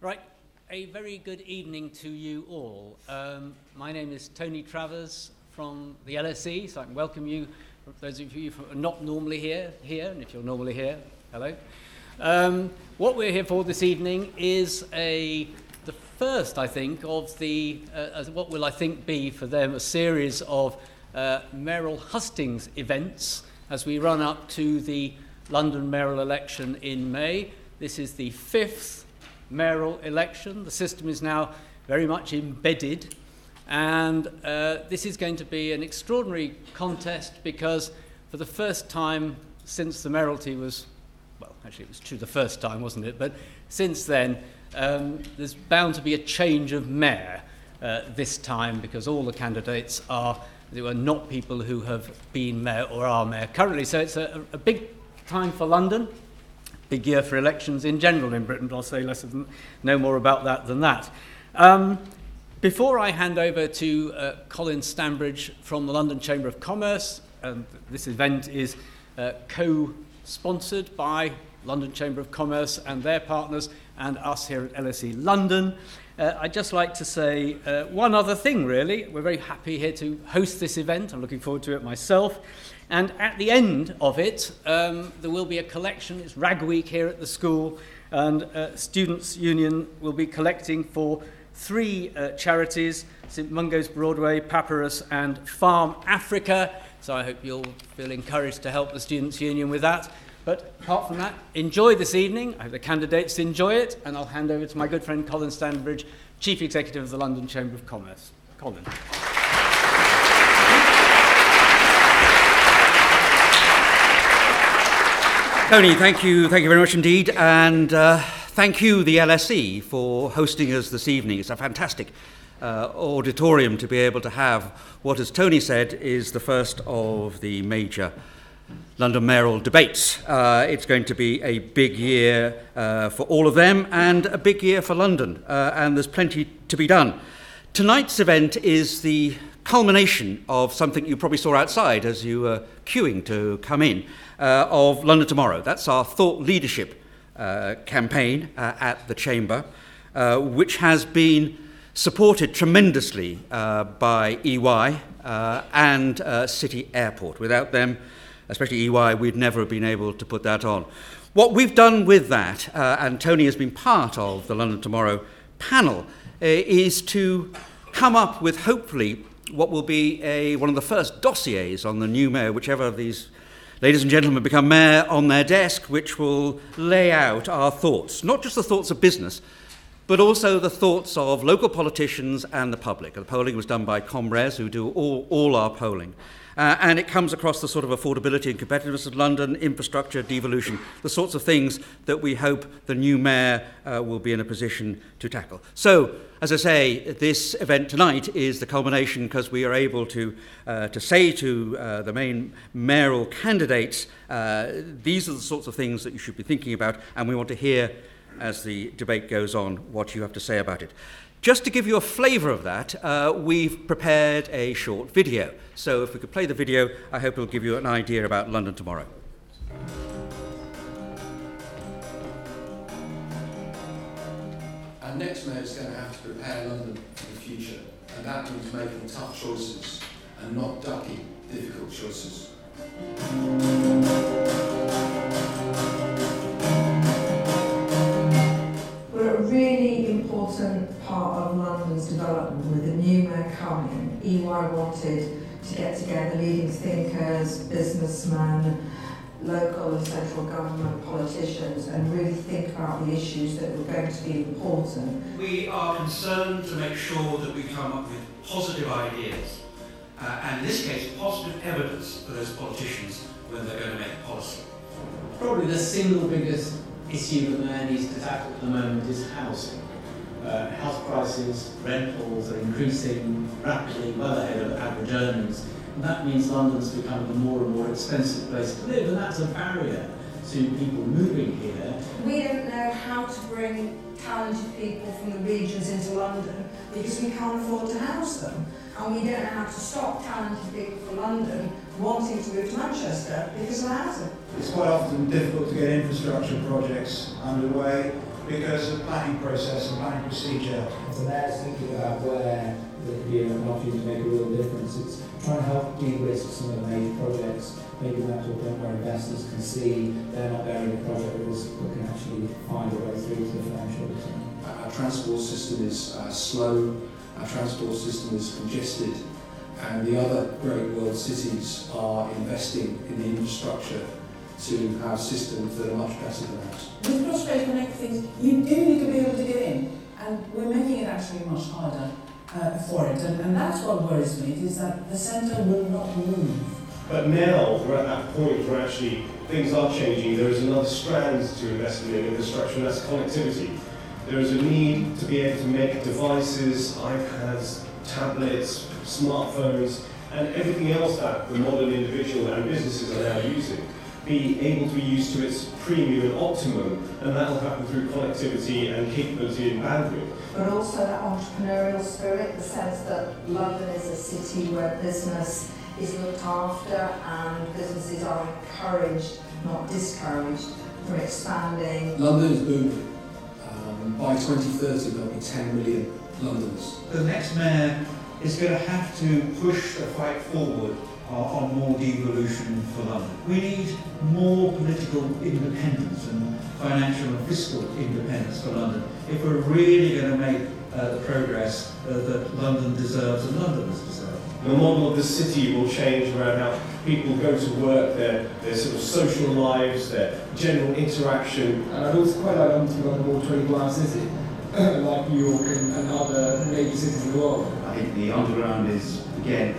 Right, a very good evening to you all. Um, my name is Tony Travers from the LSE, so I can welcome you, those of you who are not normally here, here, and if you're normally here, hello. Um, what we're here for this evening is a the first, I think, of the uh, what will I think be for them a series of uh, mayoral hustings events as we run up to the London mayoral election in May. This is the fifth mayoral election. The system is now very much embedded, and uh, this is going to be an extraordinary contest because for the first time since the mayoralty was, well, actually it was true the first time, wasn't it? But since then, um, there's bound to be a change of mayor uh, this time because all the candidates are they were not people who have been mayor or are mayor currently. So it's a, a big time for London big year for elections in general in Britain, but I'll say less than, no more about that than that. Um, before I hand over to uh, Colin Stanbridge from the London Chamber of Commerce, and this event is uh, co-sponsored by London Chamber of Commerce and their partners and us here at LSE London. Uh, I'd just like to say uh, one other thing, really. We're very happy here to host this event. I'm looking forward to it myself. And at the end of it, um, there will be a collection. It's Rag Week here at the school, and uh, Students' Union will be collecting for three uh, charities St Mungo's Broadway, Papyrus, and Farm Africa. So I hope you'll feel encouraged to help the Students' Union with that. But apart from that, enjoy this evening. I hope the candidates enjoy it, and I'll hand over to my good friend Colin Stanbridge, Chief Executive of the London Chamber of Commerce. Colin. Tony, thank you, thank you very much indeed, and uh, thank you, the LSE, for hosting us this evening. It's a fantastic uh, auditorium to be able to have what, as Tony said, is the first of the major London mayoral debates. Uh, it's going to be a big year uh, for all of them and a big year for London, uh, and there's plenty to be done. Tonight's event is the culmination of something you probably saw outside as you were queuing to come in uh, of London Tomorrow. That's our thought leadership uh, campaign uh, at the Chamber, uh, which has been supported tremendously uh, by EY uh, and City Airport. Without them, especially EY, we'd never have been able to put that on. What we've done with that, and Tony has been part of the London Tomorrow panel, is to come up with hopefully what will be a, one of the first dossiers on the new mayor, whichever of these ladies and gentlemen become mayor, on their desk, which will lay out our thoughts, not just the thoughts of business, but also the thoughts of local politicians and the public. The polling was done by ComRes, who do all, all our polling. Uh, and it comes across the sort of affordability and competitiveness of London, infrastructure, devolution, the sorts of things that we hope the new mayor uh, will be in a position to tackle. So, as I say, this event tonight is the culmination because we are able to, uh, to say to uh, the main mayoral candidates, uh, these are the sorts of things that you should be thinking about, and we want to hear as the debate goes on what you have to say about it. Just to give you a flavour of that, uh, we've prepared a short video. So if we could play the video, I hope it'll give you an idea about London tomorrow. Our next mayor is going to have to prepare London for the future, and that means making tough choices and not ducking difficult choices. We're a really important part of London's development with the new mayor coming. EY wanted to get together leading thinkers, businessmen, local and central government politicians and really think about the issues that were going to be important. We are concerned to make sure that we come up with positive ideas, uh, and in this case, positive evidence for those politicians when they're going to make policy. Probably the single biggest issue that man needs to tackle at the moment is housing. Uh, house prices, rentals are increasing rapidly, well ahead of average earnings. And that means London's becoming a more and more expensive place to live, and that's a barrier to people moving here. We don't know how to bring talented people from the regions into London because we can't afford to house them. And we don't know how to stop talented people from London wanting to move to Manchester because of housing. It's quite often difficult to get infrastructure projects underway. because of planning process and planning procedure. So that's thinking about where there could be an opportunity to make a real difference. It's trying to help de-risk some of the major projects, maybe that to a point where investors can see they're not bearing the project risk, but can actually find a way through to the financial return. Our transport system is uh, slow, our transport system is congested, and the other great world cities are investing in the infrastructure to have systems that are much better than ours. With Crossrail Connect things, you do need to be able to get in, and we're making it actually much harder uh, for it, and, and that's what worries me, is that the centre will not move. But now we're at that point where actually things are changing. There is another strand to investment in infrastructure, and that's connectivity. There is a need to be able to make devices, iPads, tablets, smartphones, and everything else that the modern individual and businesses are now using be able to be used to its premium and optimum, and that will happen through connectivity and capability and bandwidth. But also that entrepreneurial spirit, the sense that London is a city where business is looked after and businesses are encouraged, not discouraged, from expanding. London is booming. Um, by 2030, there'll be 10 million Londoners. The next mayor is going to have to push the fight forward on more devolution for London. We need more political independence and financial and fiscal independence for London if we're really going to make uh, the progress uh, that London deserves and Londoners deserve. The model of the city will change around how people go to work, their, their sort of social lives, their general interaction. And I'd also quite like London to become a more 24 hour city, like New York and, and other major cities in the world. I think the underground is, again,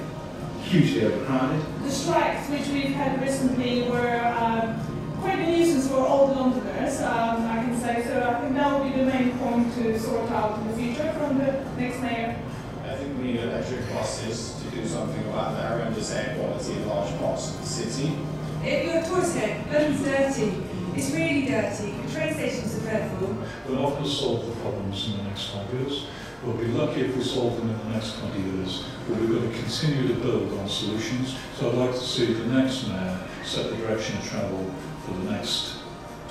hugely overcrowded. The strikes which we've had recently were um, quite a nuisance for all the Londoners, um, I can say. So I think that will be the main point to sort out in the future from the next mayor. I think we need electric buses to do something about the air and just air quality in large parts of the city. If you're a tourist London's dirty. It's really dirty. The train stations are dreadful. We'll not solve the problems in the next five years. We'll be lucky if we solve them in the next 20 years, but we're going to continue to build on solutions. So I'd like to see the next mayor set the direction of travel for the next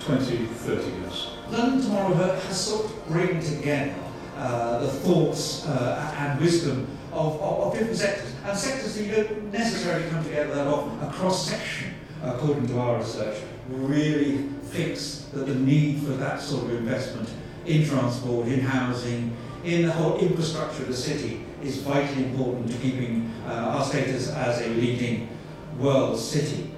20, 30 years. London Tomorrow has sort of bring together uh, the thoughts uh, and wisdom of, of, of, different sectors, and sectors that you don't necessarily come together that often. A cross-section, according to our research, really thinks that the need for that sort of investment in transport, in housing, in the whole infrastructure of the city is vitally important to keeping uh, our status as a leading world city.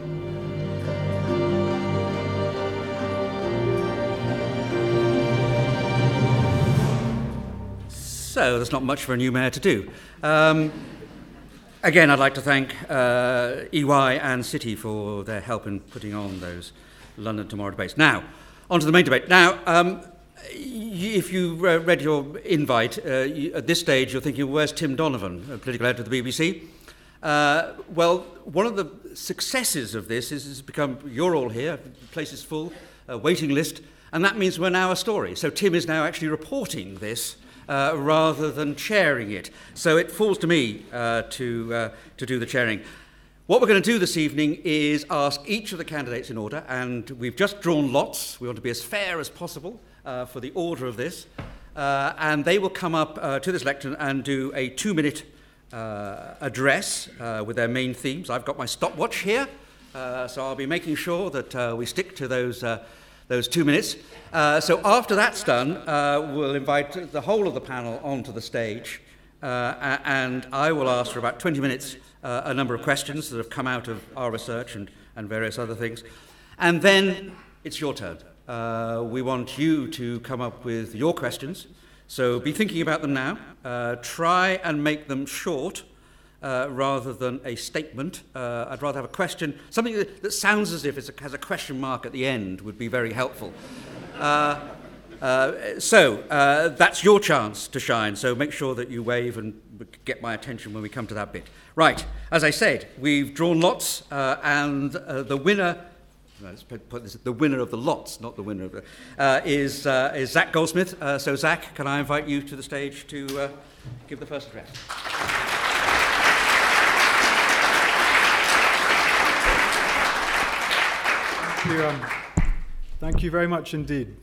So there's not much for a new mayor to do. Um, again, I'd like to thank uh, EY and City for their help in putting on those London Tomorrow debates. Now, on to the main debate. Now, um, if you read your invite, uh, you, at this stage you're thinking, where's Tim Donovan, political editor of the BBC? Uh, well, one of the successes of this is it's become, you're all here, place is full, waiting list, and that means we're now a story. So Tim is now actually reporting this uh, rather than chairing it. So it falls to me uh, to, uh, to do the chairing. What we're going to do this evening is ask each of the candidates in order, and we've just drawn lots. We want to be as fair as possible uh, for the order of this. Uh, and they will come up uh, to this lectern and do a two minute uh, address uh, with their main themes. I've got my stopwatch here, uh, so I'll be making sure that we stick to those, those two minutes. so after that's done, we'll invite the whole of the panel onto the stage, and I will ask for about 20 minutes a number of questions that have come out of our research and, and various other things. And then it's your turn. Uh, we want you to come up with your questions. So be thinking about them now. Uh, try and make them short uh, rather than a statement. Uh, I'd rather have a question. Something that, that sounds as if it has a question mark at the end would be very helpful. Uh, uh, so that's your chance to shine. So make sure that you wave and get my attention when we come to that bit. Right, as I said, we've drawn lots, and the winner put this, the winner of the lots, not the winner of the, uh, is, uh, is Zac Goldsmith. Uh, so, Zac, can I invite you to the stage to uh, give the first address? Thank you, um, thank you very much indeed.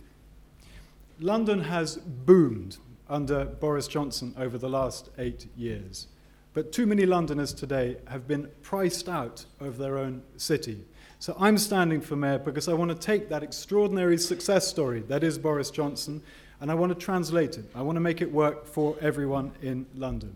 London has boomed under Boris Johnson over the last eight years. But too many Londoners today have been priced out of their own city. So I'm standing for mayor because I want to take that extraordinary success story that is Boris Johnson and I want to translate it. I want to make it work for everyone in London.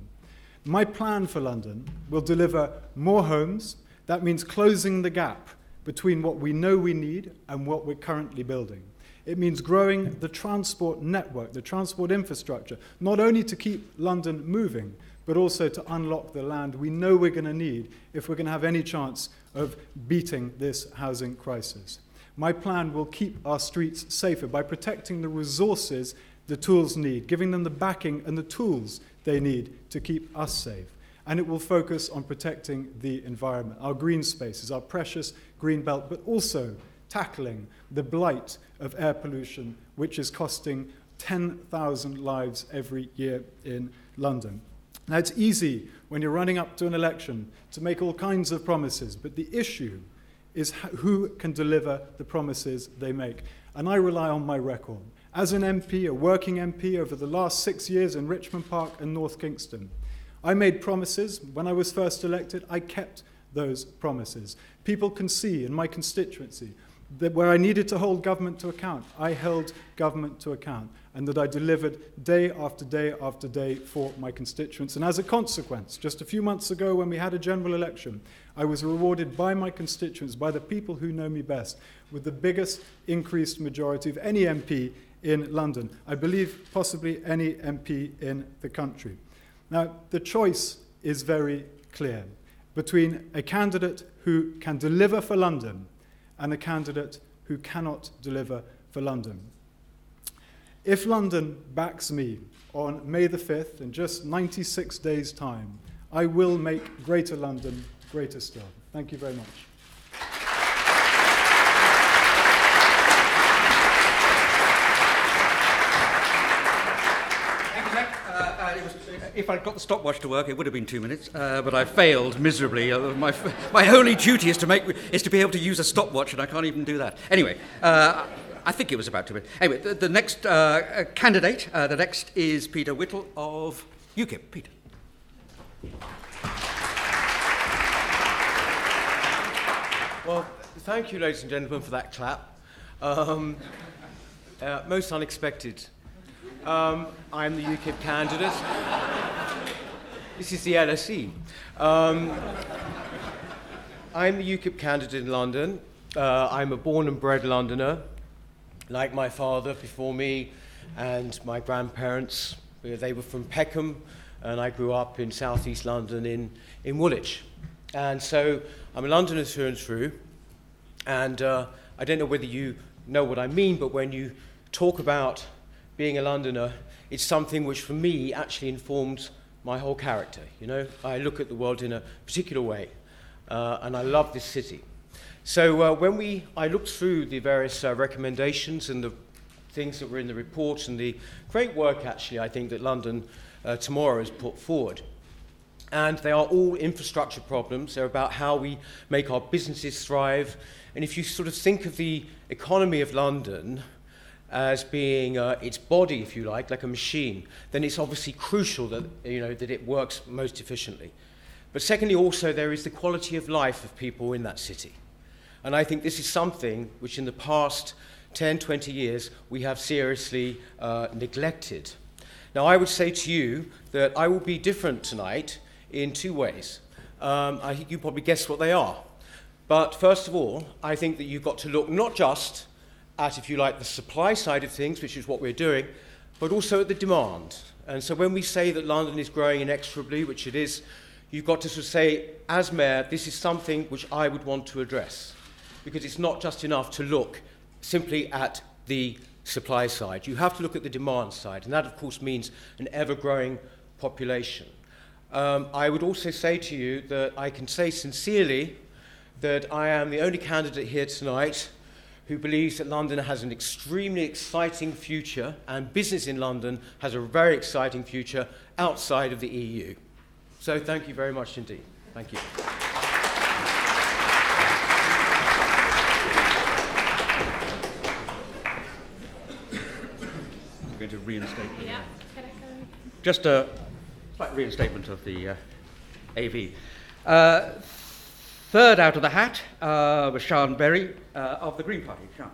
My plan for London will deliver more homes. That means closing the gap between what we know we need and what we're currently building. It means growing the transport network, the transport infrastructure, not only to keep London moving, but also to unlock the land we know we're going to need if we're going to have any chance of beating this housing crisis. My plan will keep our streets safer by protecting the resources the tools need, giving them the backing and the tools they need to keep us safe. And it will focus on protecting the environment, our green spaces, our precious green belt, but also tackling the blight of air pollution, which is costing 10,000 lives every year in London. Now, it's easy when you're running up to an election to make all kinds of promises, but the issue is who can deliver the promises they make. And I rely on my record. As an MP, a working MP over the last six years in Richmond Park and North Kingston, I made promises. When I was first elected, I kept those promises. People can see in my constituency that where I needed to hold government to account, I held government to account, and that I delivered day after day after day for my constituents. And as a consequence, just a few months ago when we had a general election, I was rewarded by my constituents, by the people who know me best, with the biggest increased majority of any MP in London. I believe possibly any MP in the country. Now, the choice is very clear between a candidate who can deliver for London and a candidate who cannot deliver for London. If London backs me on May the 5th, in just 96 days' time, I will make Greater London greater still. Thank you very much. If I'd got the stopwatch to work, it would have been two minutes, uh, but I failed miserably. Uh, my, my only duty is to, make, is to be able to use a stopwatch, and I can't even do that. Anyway, uh, I think it was about two minutes. Anyway, the, the next uh, uh, candidate, uh, the next is Peter Whittle of UKIP. Peter. Well, thank you, ladies and gentlemen, for that clap. Um, most unexpected. Um, I'm the UKIP candidate. this is the LSE. Um, I'm the UKIP candidate in London. Uh, I'm a born and bred Londoner, like my father before me and my grandparents. They were from Peckham, and I grew up in southeast London in, in Woolwich. And so I'm a Londoner through and through. And uh, I don't know whether you know what I mean, but when you talk about being a Londoner, it's something which for me actually informs my whole character. You know, I look at the world in a particular way, uh, and I love this city. So uh, when we, I looked through the various uh, recommendations and the things that were in the report and the great work actually I think that London uh, tomorrow has put forward. And they are all infrastructure problems. They're about how we make our businesses thrive. And if you sort of think of the economy of London, as being uh, its body, if you like, like a machine, then it's obviously crucial that, you know, that it works most efficiently. But secondly, also, there is the quality of life of people in that city. And I think this is something which in the past 10, 20 years we have seriously uh, neglected. Now, I would say to you that I will be different tonight in two ways. Um, I think you probably guessed what they are. But first of all, I think that you've got to look not just at, if you like, the supply side of things, which is what we're doing, but also at the demand. And so when we say that London is growing inexorably, which it is, you've got to sort of say, as mayor, this is something which I would want to address. Because it's not just enough to look simply at the supply side. You have to look at the demand side, and that, of course, means an ever growing population. Um, I would also say to you that I can say sincerely that I am the only candidate here tonight who believes that London has an extremely exciting future and business in London has a very exciting future outside of the EU. So thank you very much indeed. Thank you. reinstate the, Yeah. uh, just a slight reinstatement of the uh, AV. Uh, third out of the hat uh, was Sian Berry uh, of the Green Party. Sian.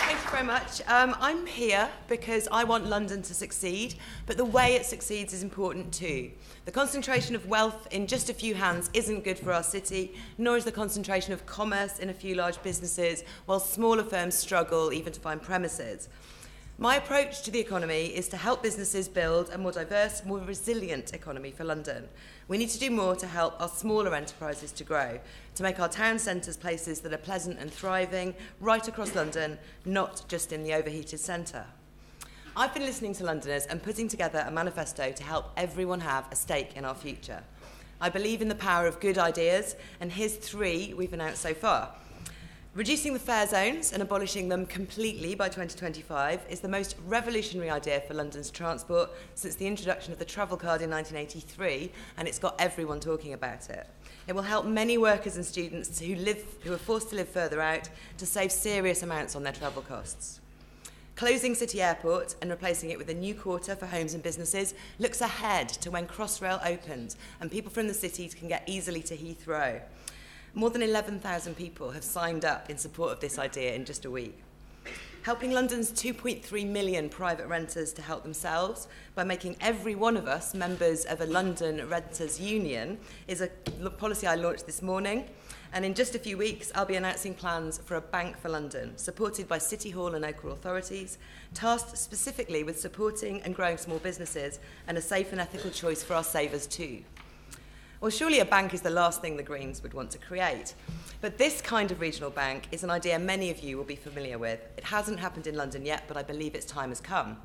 Thank you very much. Um, I'm here because I want London to succeed, but the way it succeeds is important too. The concentration of wealth in just a few hands isn't good for our city, nor is the concentration of commerce in a few large businesses, while smaller firms struggle even to find premises. My approach to the economy is to help businesses build a more diverse, more resilient economy for London. We need to do more to help our smaller enterprises to grow, to make our town centres places that are pleasant and thriving right across London, not just in the overheated centre. I've been listening to Londoners and putting together a manifesto to help everyone have a stake in our future. I believe in the power of good ideas, and here's three we've announced so far. Reducing the fare zones and abolishing them completely by 2025 is the most revolutionary idea for London's transport since the introduction of the travel card in 1983, and it's got everyone talking about it. It will help many workers and students who, live, who are forced to live further out to save serious amounts on their travel costs. Closing City Airport and replacing it with a new quarter for homes and businesses looks ahead to when Crossrail opens and people from the cities can get easily to Heathrow. More than 11,000 people have signed up in support of this idea in just a week. Helping London's 2.3 million private renters to help themselves by making every one of us members of a London Renters Union is a policy I launched this morning. And in just a few weeks, I'll be announcing plans for a bank for London, supported by City Hall and local authorities, tasked specifically with supporting and growing small businesses and a safe and ethical choice for our savers too. Well, surely a bank is the last thing the Greens would want to create. But this kind of regional bank is an idea many of you will be familiar with. It hasn't happened in London yet, but I believe its time has come.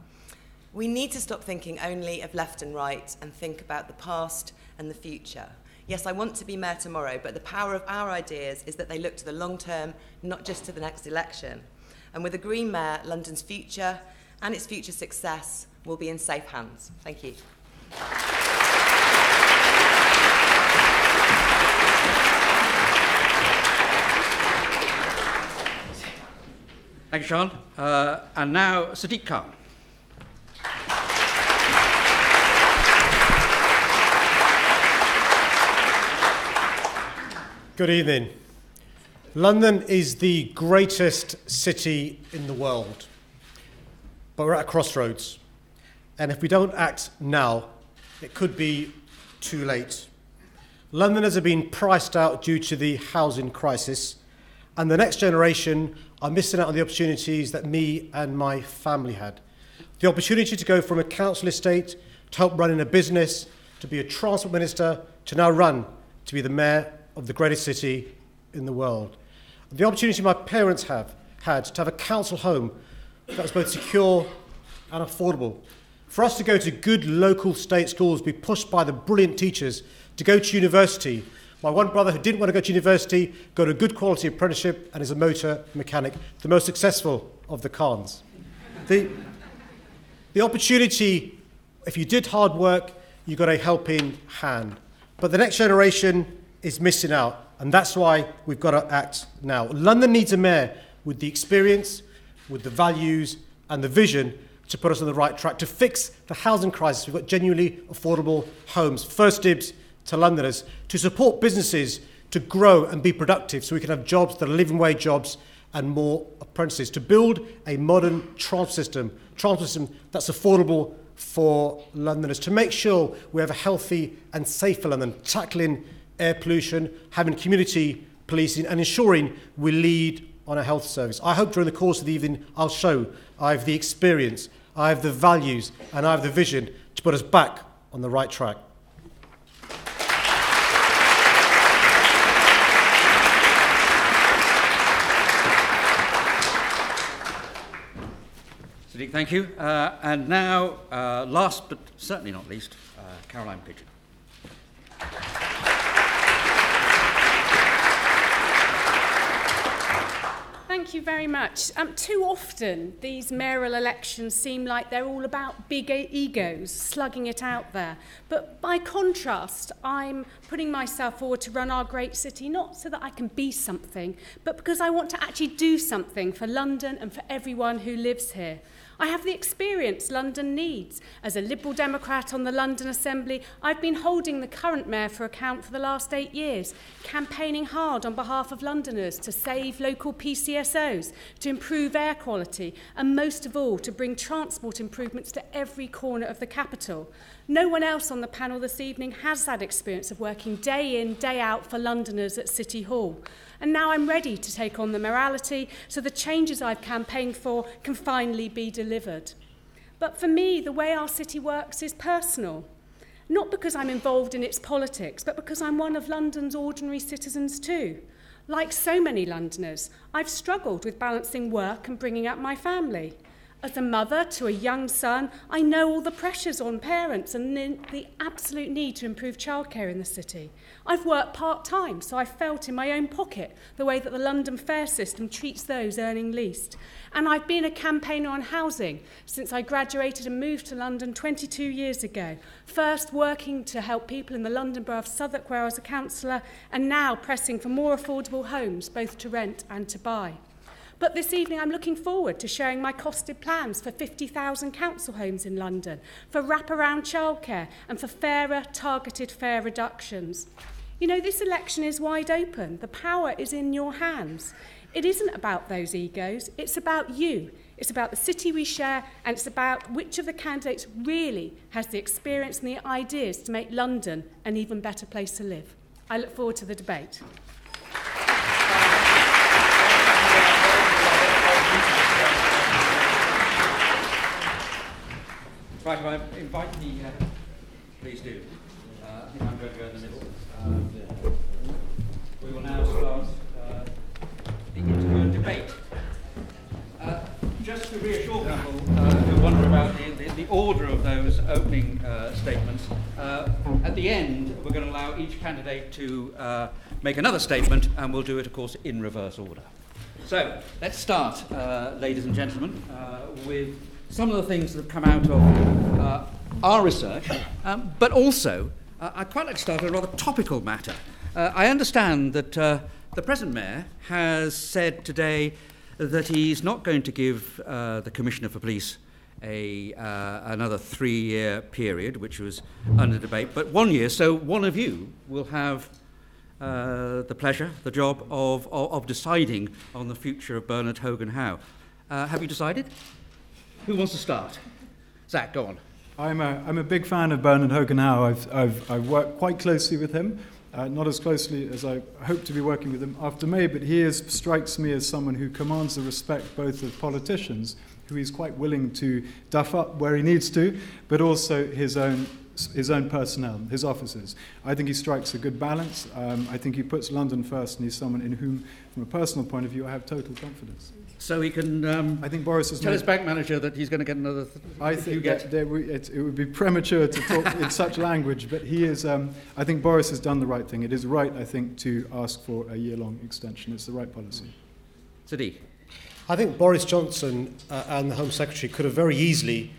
We need to stop thinking only of left and right and think about the past and the future. Yes, I want to be mayor tomorrow, but the power of our ideas is that they look to the long term, not just to the next election. And with a Green mayor, London's future and its future success will be in safe hands. Thank you. Thank you, Sian. Uh, and now Sadiq Khan. Good evening. London is the greatest city in the world, but we're at a crossroads. And if we don't act now, it could be too late. Londoners are being priced out due to the housing crisis, and the next generation I'm missing out on the opportunities that me and my family had. The opportunity to go from a council estate to help running a business, to be a transport minister, to now run to be the mayor of the greatest city in the world. The opportunity my parents have had to have a council home that was both secure and affordable. For us to go to good local state schools, be pushed by the brilliant teachers, to go to university, My one brother who didn't want to go to university got a good quality apprenticeship and is a motor mechanic, the most successful of the Khans. The, the opportunity, if you did hard work, you got a helping hand. But the next generation is missing out, and that's why we've got to act now. London needs a mayor with the experience, with the values, and the vision to put us on the right track to fix the housing crisis. We've got genuinely affordable homes, first dibs to Londoners, to support businesses to grow and be productive so we can have jobs that are living wage jobs and more apprentices, to build a modern transport system, transport system that's affordable for Londoners, to make sure we have a healthy and safer London, tackling air pollution, having community policing, and ensuring we lead on a health service. I hope during the course of the evening I'll show I have the experience, I have the values, and I have the vision to put us back on the right track. Sadiq, thank you. Uh, and now, uh, last but certainly not least, uh, Caroline Pidgeon. Thank you very much. Um, too often, these mayoral elections seem like they're all about big egos, slugging it out there. But by contrast, I'm putting myself forward to run our great city, not so that I can be something, but because I want to actually do something for London and for everyone who lives here. I have the experience London needs. As a Liberal Democrat on the London Assembly, I've been holding the current mayor for account for the last eight years, campaigning hard on behalf of Londoners to save local PCSOs, to improve air quality, and most of all, to bring transport improvements to every corner of the capital. No one else on the panel this evening has that experience of working day in, day out for Londoners at City Hall. And now I'm ready to take on the morality so the changes I've campaigned for can finally be delivered. But for me, the way our city works is personal. Not because I'm involved in its politics, but because I'm one of London's ordinary citizens too. Like so many Londoners, I've struggled with balancing work and bringing up my family as a mother to a young son, I know all the pressures on parents and the absolute need to improve childcare in the city. I've worked part time, so I felt in my own pocket the way that the London fare system treats those earning least. And I've been a campaigner on housing since I graduated and moved to London 22 years ago, first working to help people in the London Borough of Southwark, where I was a councillor, and now pressing for more affordable homes, both to rent and to buy. But this evening I'm looking forward to sharing my costed plans for 50,000 council homes in London, for wraparound childcare and for fairer targeted fare reductions. You know, this election is wide open. The power is in your hands. It isn't about those egos, it's about you. It's about the city we share, and it's about which of the candidates really has the experience and the ideas to make London an even better place to live. I look forward to the debate. Right, I invite the, uh, please do. Uh, I'm in the middle. Um, we will now start uh, the interview debate. Uh, just to reassure people uh, who wonder about the, the, the order of those opening uh, statements, uh, at the end we're going to allow each candidate to uh, make another statement and we'll do it, of course, in reverse order. So let's start, uh, ladies and gentlemen, uh, with some of the things that have come out of uh, our research, um, but also uh, I'd quite like to start a rather topical matter. Uh, I understand that uh, the present mayor has said today that he's not going to give uh, the Commissioner for Police a, uh, another three year period, which was under debate, but one year. So one of you will have the pleasure, the job of, of, of deciding on the future of Bernard Hogan Howe. Have you decided? Who wants to start? Zac, go on. I'm a, I'm a big fan of Bernard Hogan Howe. I've, I've, I've worked quite closely with him, uh, not as closely as I hope to be working with him after May, but he is, strikes me as someone who commands the respect both of politicians, who he's quite willing to duff up where he needs to, but also his own his own personnel, his officers. I think he strikes a good balance. Um, I think he puts London first, and he's someone in whom, from a personal point of view, I have total confidence. So he can. Um, I think Boris has tell made- his bank manager that he's going to get another. Th- I few think get. that we, it, it would be premature to talk in such language, but he is. Um, I think Boris has done the right thing. It is right, I think, to ask for a year-long extension. It's the right policy. Sadiq. I think Boris Johnson uh, and the Home Secretary could have very easily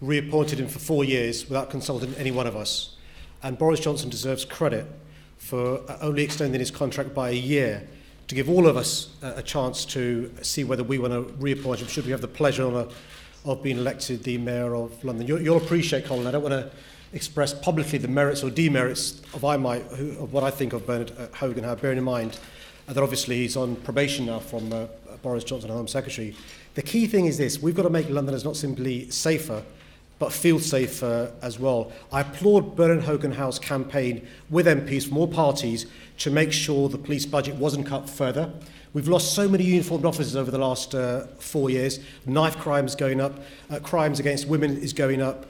reappointed him for four years without consulting any one of us. And Boris Johnson deserves credit for uh, only extending his contract by a year to give all of us uh, a chance to see whether we want to reappoint him, should we have the pleasure of, a, of being elected the Mayor of London. You, you'll appreciate, Colin, I don't want to express publicly the merits or demerits of, I might, who, of what I think of Bernard uh, Hogan, how bearing in mind uh, that obviously he's on probation now from uh, Boris Johnson, Home Secretary. The key thing is this, we've got to make Londoners not simply safer, but feel safer as well. I applaud Bernard Hogan Howe's campaign with MPs from all parties to make sure the police budget wasn't cut further. We've lost so many uniformed officers over the last uh, four years. Knife crimes going up, uh, crimes against women is going up,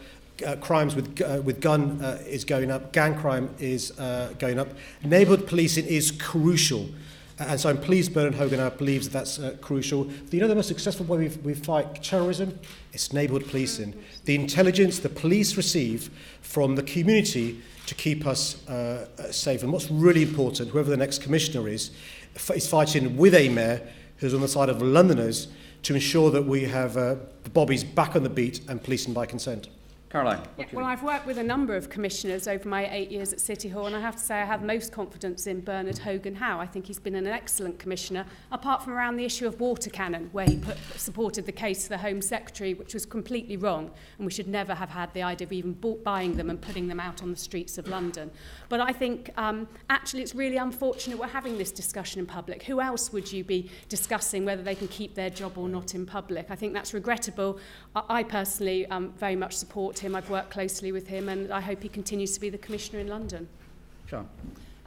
uh, crimes with, uh, with gun uh, is going up, gang crime is uh, going up. Neighbourhood policing is crucial. And so I'm pleased Bernard Hogan believes that that's uh, crucial. But, you know, the most successful way we, we fight terrorism is neighbourhood policing. The intelligence the police receive from the community to keep us uh, uh safe. And what's really important, whoever the next commissioner is, is fighting with a mayor who's on the side of Londoners to ensure that we have uh, the bobbies back on the beat and policing by consent. Caroline. Yeah, well, I've worked with a number of commissioners over my eight years at City Hall, and I have to say I have most confidence in Bernard Hogan Howe. I think he's been an excellent commissioner, apart from around the issue of water cannon, where he put, supported the case to the Home Secretary, which was completely wrong, and we should never have had the idea of even bought, buying them and putting them out on the streets of London. But I think um, actually it's really unfortunate we're having this discussion in public. Who else would you be discussing whether they can keep their job or not in public? I think that's regrettable. I, I personally um, very much support him. I've worked closely with him and I hope he continues to be the Commissioner in London. Sian.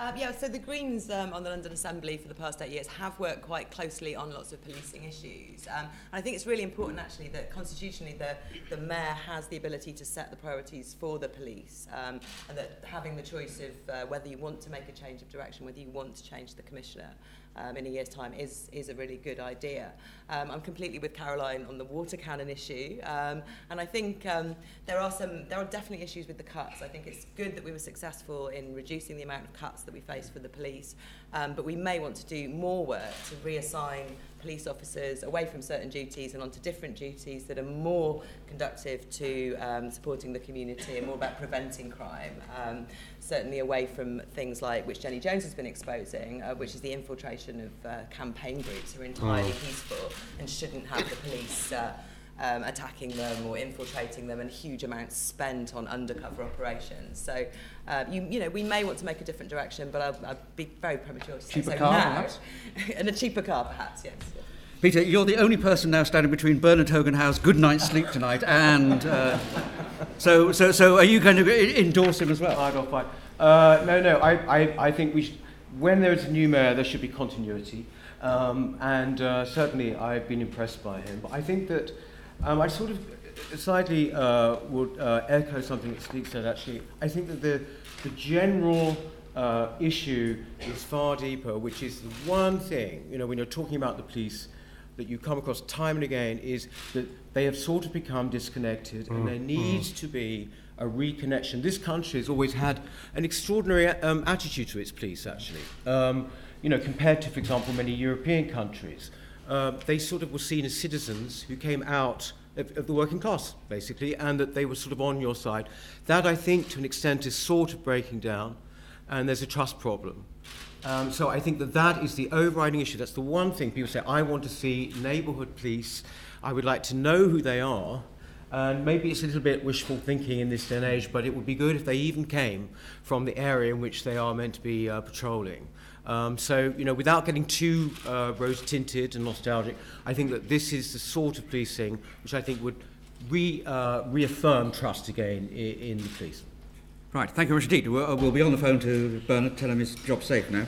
Uh, yeah, so the Greens um, on the London Assembly for the past eight years have worked quite closely on lots of policing issues. Um, and I think it's really important actually that constitutionally the, the Mayor has the ability to set the priorities for the police um, and that having the choice of uh, whether you want to make a change of direction, whether you want to change the Commissioner um, in a year's time is, is a really good idea. Um, I'm completely with Caroline on the water cannon issue, um, and I think um, there are some, there are definitely issues with the cuts. I think it's good that we were successful in reducing the amount of cuts that we face for the police, um, but we may want to do more work to reassign police officers away from certain duties and onto different duties that are more conductive to um, supporting the community and more about preventing crime. Um, certainly away from things like which Jenny Jones has been exposing, uh, which is the infiltration of uh, campaign groups who are entirely Oh. peaceful and shouldn't have the police uh, um, attacking them or infiltrating them and huge amounts spent on undercover operations. So, uh, you, you know, we may want to make a different direction, but I'll, I'll be very premature to say Cheaper so car, now. perhaps? and a cheaper car, perhaps, yes. Peter, you're the only person now standing between Bernard Hogan Howe's good night's sleep tonight and. Uh, so, so, so are you going to endorse him as well? I don't fight. Uh, no, no. I, I, I think we should, when there is a new mayor, there should be continuity. Um, and uh, certainly, I've been impressed by him. But I think that um, I sort of slightly uh, would uh, echo something that Steve said. Actually, I think that the the general uh, issue is far deeper, which is the one thing you know when you're talking about the police that you come across time and again is that they have sort of become disconnected and there Mm, needs to be a reconnection. This country has always had an extraordinary um, attitude to its police, actually. Um, you know, compared to, for example, many European countries. Uh, they sort of were seen as citizens who came out of, of the working class, basically, and that they were sort of on your side. That, I think, to an extent, is sort of breaking down, and there's a trust problem. Um, so I think that that is the overriding issue. That's the one thing people say, I want to see neighbourhood police. I would like to know who they are. And maybe it's a little bit wishful thinking in this day and age, but it would be good if they even came from the area in which they are meant to be uh, patrolling. Um, so, you know, without getting too uh, rose-tinted and nostalgic, I think that this is the sort of policing which I think would re, uh, reaffirm trust again in, in the police. Right, thank you very much indeed. We'll, uh, we'll be on the phone to Bernard, tell him his job's safe now.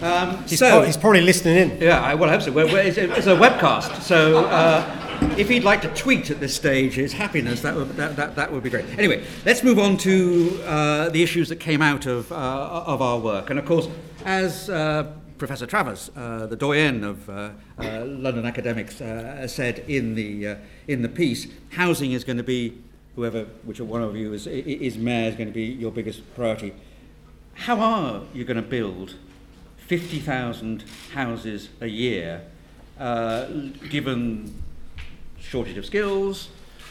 Um, He's so, pro- he's probably listening in. Yeah, I, well, I hope so. We're, we're, it's, a, it's a webcast, so uh, if he'd like to tweet at this stage his happiness, that would, that, that, that would be great. Anyway, let's move on to uh, the issues that came out of, uh, of our work. And of course, as uh, Professor Travers, uh, the doyen of London academics, uh, said in the, uh, in the piece, housing is going to be, whoever, which one of you is, is mayor, is going to be your biggest priority. How are you going to build 50,000 houses a year, uh, given shortage of skills,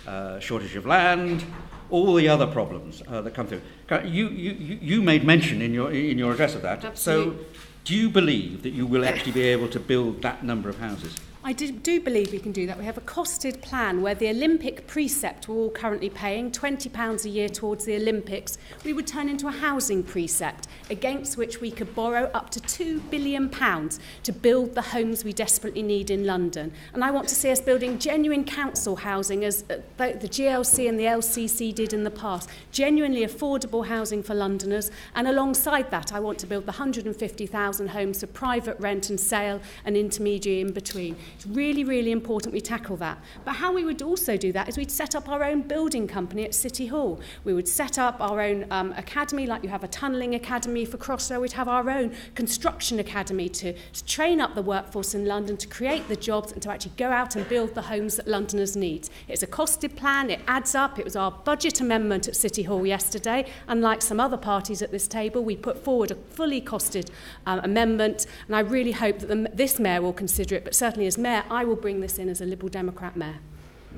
uh, shortage of land, all the other problems uh, that come through? You, you, you made mention in your, in your address of that. Absolutely. So, do you believe that you will actually be able to build that number of houses? I do, do believe we can do that. We have a costed plan where the Olympic precept we're all currently paying £20 a year towards the Olympics. We would turn into a housing precept against which we could borrow up to £2 billion to build the homes we desperately need in London. And I want to see us building genuine council housing as uh, both the GLC and the LCC did in the past. Genuinely affordable housing for Londoners. And alongside that, I want to build the 150,000 homes for private rent and sale and intermediary in between. It's really, really important we tackle that. But how we would also do that is we'd set up our own building company at City Hall. We would set up our own um, academy, like you have a tunnelling academy for Crossrail. We'd have our own construction academy to, to train up the workforce in London, to create the jobs, and to actually go out and build the homes that Londoners need. It's a costed plan, it adds up. It was our budget amendment at City Hall yesterday. Unlike some other parties at this table, we put forward a fully costed um, amendment, and I really hope that the, this mayor will consider it. But certainly, as mayor, I will bring this in as a Liberal Democrat mayor.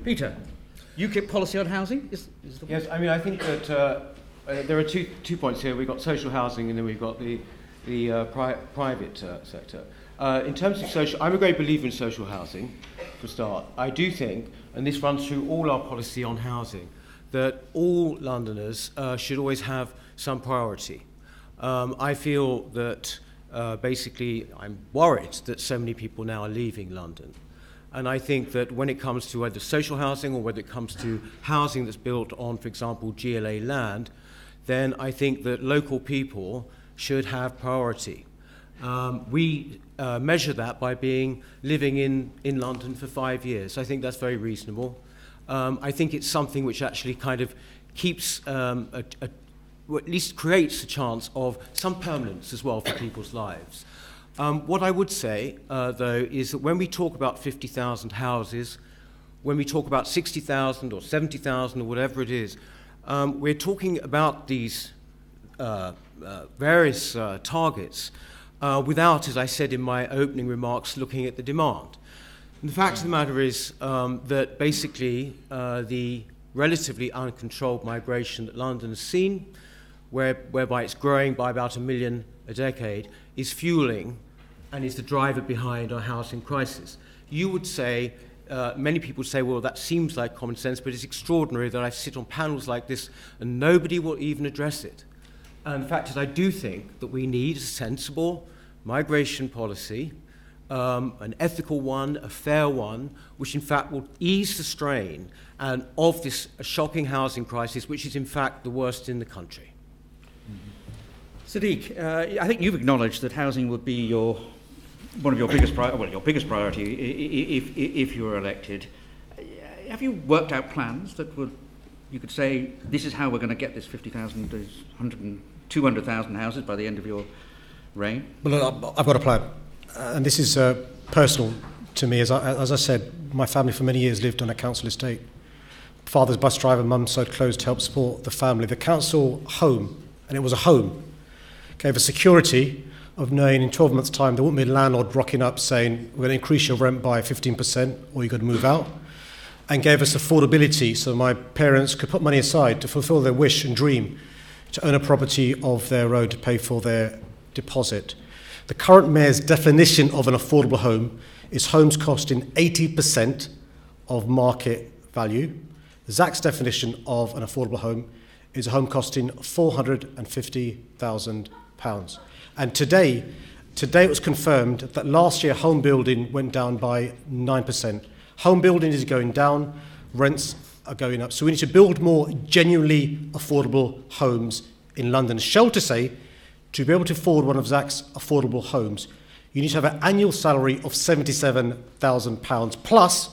Peter, UKIP policy on housing? Is, is the Yes, I mean, I think that uh, uh, there are two, two points here. We've got social housing and then we've got the, the uh, pri- private uh, sector. Uh, in terms of social, I'm a great believer in social housing, for a start. I do think, and this runs through all our policy on housing, that all Londoners uh, should always have some priority. Um, I feel that uh, basically I'm worried that so many people now are leaving London. And I think that when it comes to either social housing or whether it comes to housing that's built on, for example, GLA land, then I think that local people should have priority. Um, we uh, measure that by being living in, in London for five years. I think that's very reasonable. Um, I think it's something which actually kind of keeps um, a, a, or at least creates a chance of some permanence as well for people's lives. Um, what I would say, uh, though, is that when we talk about 50,000 houses, when we talk about 60,000 or 70,000 or whatever it is, um, we're talking about these uh, uh, various uh, targets uh, without, as I said in my opening remarks, looking at the demand. And the fact of the matter is um, that basically uh, the relatively uncontrolled migration that London has seen, where, whereby it's growing by about a million a decade, is fueling and is the driver behind our housing crisis. You would say, uh, many people say, well, that seems like common sense, but it's extraordinary that I sit on panels like this and nobody will even address it. And the fact is, I do think that we need a sensible migration policy, um, an ethical one, a fair one, which in fact will ease the strain and of this shocking housing crisis, which is in fact the worst in the country. Sadiq, uh, I think you've acknowledged that housing would be your one of your biggest pri- well, your biggest priority if, if, you were elected. Have you worked out plans that would you could say this is how we're going to get this 50,000, 100, 200,000 houses by the end of your reign? Well, I've got a plan, and this is uh, personal to me. As I, as I said, my family for many years lived on a council estate. Father's bus driver, mum sewed clothes to help support the family. The council home, and it was a home, gave us security of knowing in 12 months' time there wouldn't be a landlord rocking up saying, we're going to increase your rent by 15% or you've got to move out, and gave us affordability so my parents could put money aside to fulfill their wish and dream to own a property of their own to pay for their deposit. The current mayor's definition of an affordable home is homes costing 80% of market value. Zac's definition of an affordable home is a home costing £450,000. And today, today it was confirmed that last year home building went down by 9%. Home building is going down, rents are going up. So we need to build more genuinely affordable homes in London. Shell to say, to be able to afford one of Zac's affordable homes, you need to have an annual salary of £77,000 plus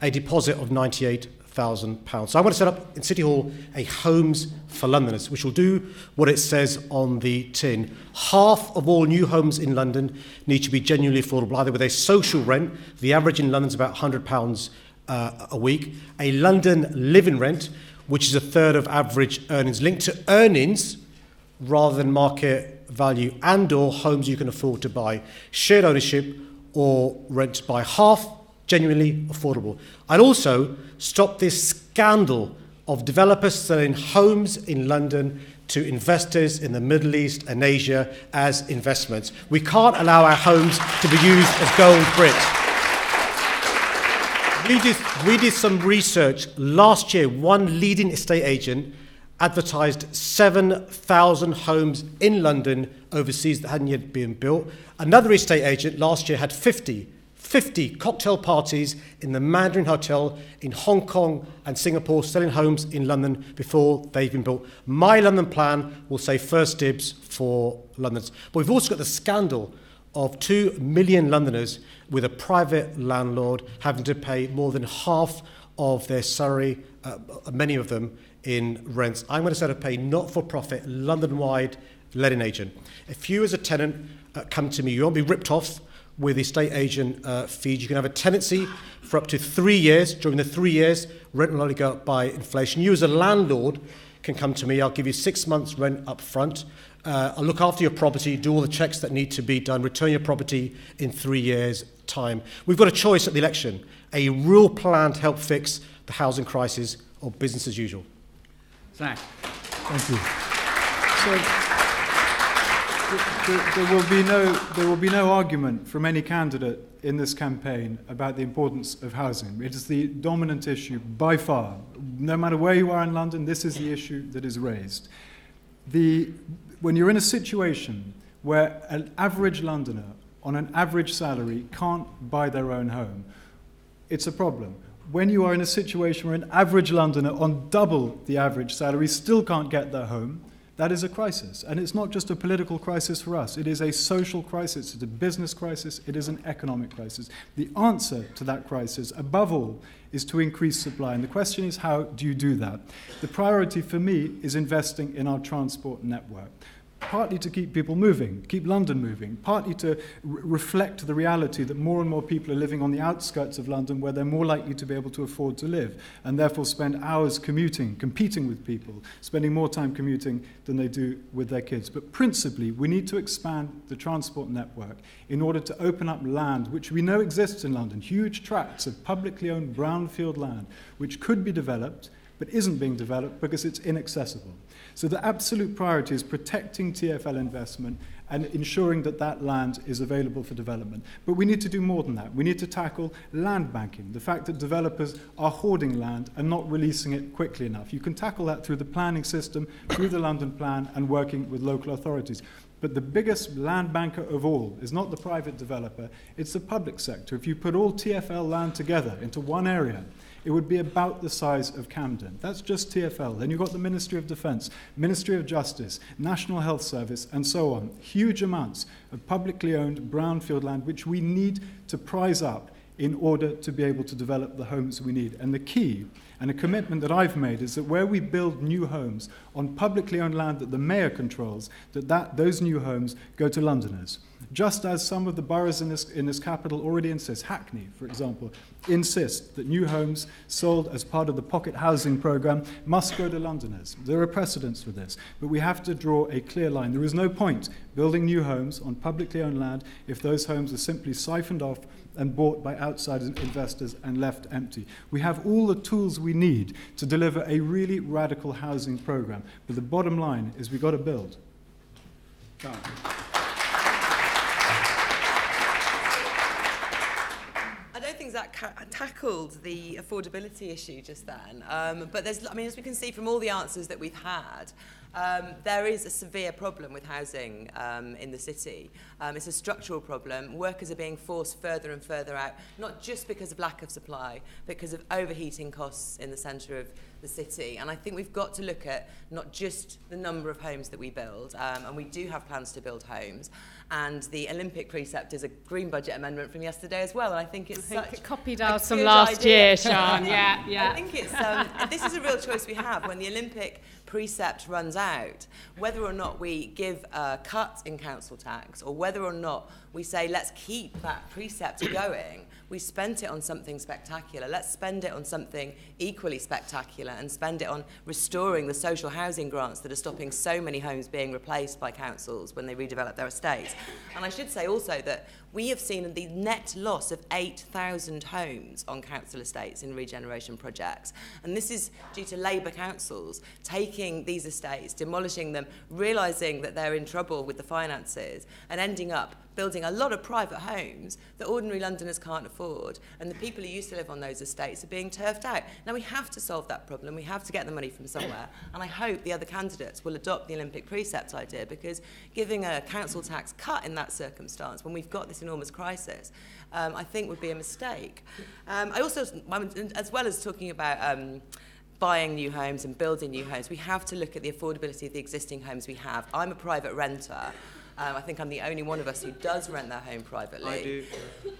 a deposit of £98,000. So I want to set up in City Hall a Homes for Londoners, which will do what it says on the tin. Half of all new homes in London need to be genuinely affordable, either with a social rent, the average in London is about £100 uh, a week, a London living rent, which is a third of average earnings, linked to earnings rather than market value, and or homes you can afford to buy, shared ownership or rent by half, genuinely affordable. I'd also stop this scandal of developers selling homes in London to investors in the Middle East and Asia as investments. We can't allow our homes to be used as gold bricks. We did, we did some research last year. One leading estate agent advertised 7,000 homes in London overseas that hadn't yet been built. Another estate agent last year had 50, 50 cocktail parties in the Mandarin Hotel in Hong Kong and Singapore, selling homes in London before they've been built. My London plan will say first dibs for Londoners. But we've also got the scandal of 2 million Londoners with a private landlord having to pay more than half of their salary, uh, many of them in rents. I'm going to set up a not for profit, London wide letting agent. If you, as a tenant, uh, come to me, you won't be ripped off with the estate agent uh, fees. You can have a tenancy for up to three years. During the three years, rent will only go up by inflation. You, as a landlord, can come to me. I'll give you six months' rent up front. Uh, I'll look after your property, do all the checks that need to be done, return your property in three years' time. We've got a choice at the election a real plan to help fix the housing crisis or business as usual. Zac. Thank you. So, there, there, will be no, there will be no argument from any candidate in this campaign about the importance of housing. It is the dominant issue by far. No matter where you are in London, this is the issue that is raised. The, when you're in a situation where an average Londoner on an average salary can't buy their own home, it's a problem. When you are in a situation where an average Londoner on double the average salary still can't get their home, that is a crisis. And it's not just a political crisis for us, it is a social crisis, it's a business crisis, it is an economic crisis. The answer to that crisis, above all, is to increase supply. And the question is, how do you do that? The priority for me is investing in our transport network partly to keep people moving, keep London moving, partly to re- reflect the reality that more and more people are living on the outskirts of London where they're more likely to be able to afford to live and therefore spend hours commuting, competing with people, spending more time commuting than they do with their kids. But principally, we need to expand the transport network in order to open up land which we know exists in London, huge tracts of publicly owned brownfield land which could be developed but isn't being developed because it's inaccessible. So the absolute priority is protecting TFL investment and ensuring that that land is available for development. But we need to do more than that. We need to tackle land banking, the fact that developers are hoarding land and not releasing it quickly enough. You can tackle that through the planning system, through the London Plan, and working with local authorities. But the biggest land banker of all is not the private developer, it's the public sector. If you put all TFL land together into one area, it would be about the size of Camden. That's just TFL. Then you've got the Ministry of Defence, Ministry of Justice, National Health Service, and so on. Huge amounts of publicly owned brownfield land which we need to prize up in order to be able to develop the homes we need. And the key and a commitment that I've made is that where we build new homes on publicly owned land that the mayor controls, that, that those new homes go to Londoners just as some of the boroughs in this, in this capital already insist, Hackney, for example, insist that new homes sold as part of the pocket housing programme must go to Londoners. There are precedents for this, but we have to draw a clear line. There is no point building new homes on publicly owned land if those homes are simply siphoned off and bought by outside investors and left empty. We have all the tools we need to deliver a really radical housing programme, but the bottom line is we've got to build. I don't think that ca- tackled the affordability issue just then. Um, but there's, I mean, as we can see from all the answers that we've had, um, there is a severe problem with housing um, in the city. Um, it's a structural problem. Workers are being forced further and further out, not just because of lack of supply, but because of overheating costs in the centre of the city. And I think we've got to look at not just the number of homes that we build, um, and we do have plans to build homes. And the Olympic precept is a green budget amendment from yesterday as well. And I think it's I think such it copied out from last idea. year, Sian. Yeah, yeah. I think it's um, this is a real choice we have when the Olympic precept runs out, whether or not we give a cut in council tax or whether or not we say let's keep that precept going we spent it on something spectacular. Let's spend it on something equally spectacular and spend it on restoring the social housing grants that are stopping so many homes being replaced by councils when they redevelop their estates. And I should say also that we have seen the net loss of 8,000 homes on council estates in regeneration projects. And this is due to Labour councils taking these estates, demolishing them, realising that they're in trouble with the finances, and ending up building a lot of private homes that ordinary Londoners can't afford, and the people who used to live on those estates are being turfed out. Now, we have to solve that problem. We have to get the money from somewhere, and I hope the other candidates will adopt the Olympic precept idea because giving a council tax cut in that circumstance, when we've got this enormous crisis, um, I think would be a mistake. Um, I also, as well as talking about um, buying new homes and building new homes, we have to look at the affordability of the existing homes we have. I'm a private renter. Um, I think I'm the only one of us who does rent their home privately. I do.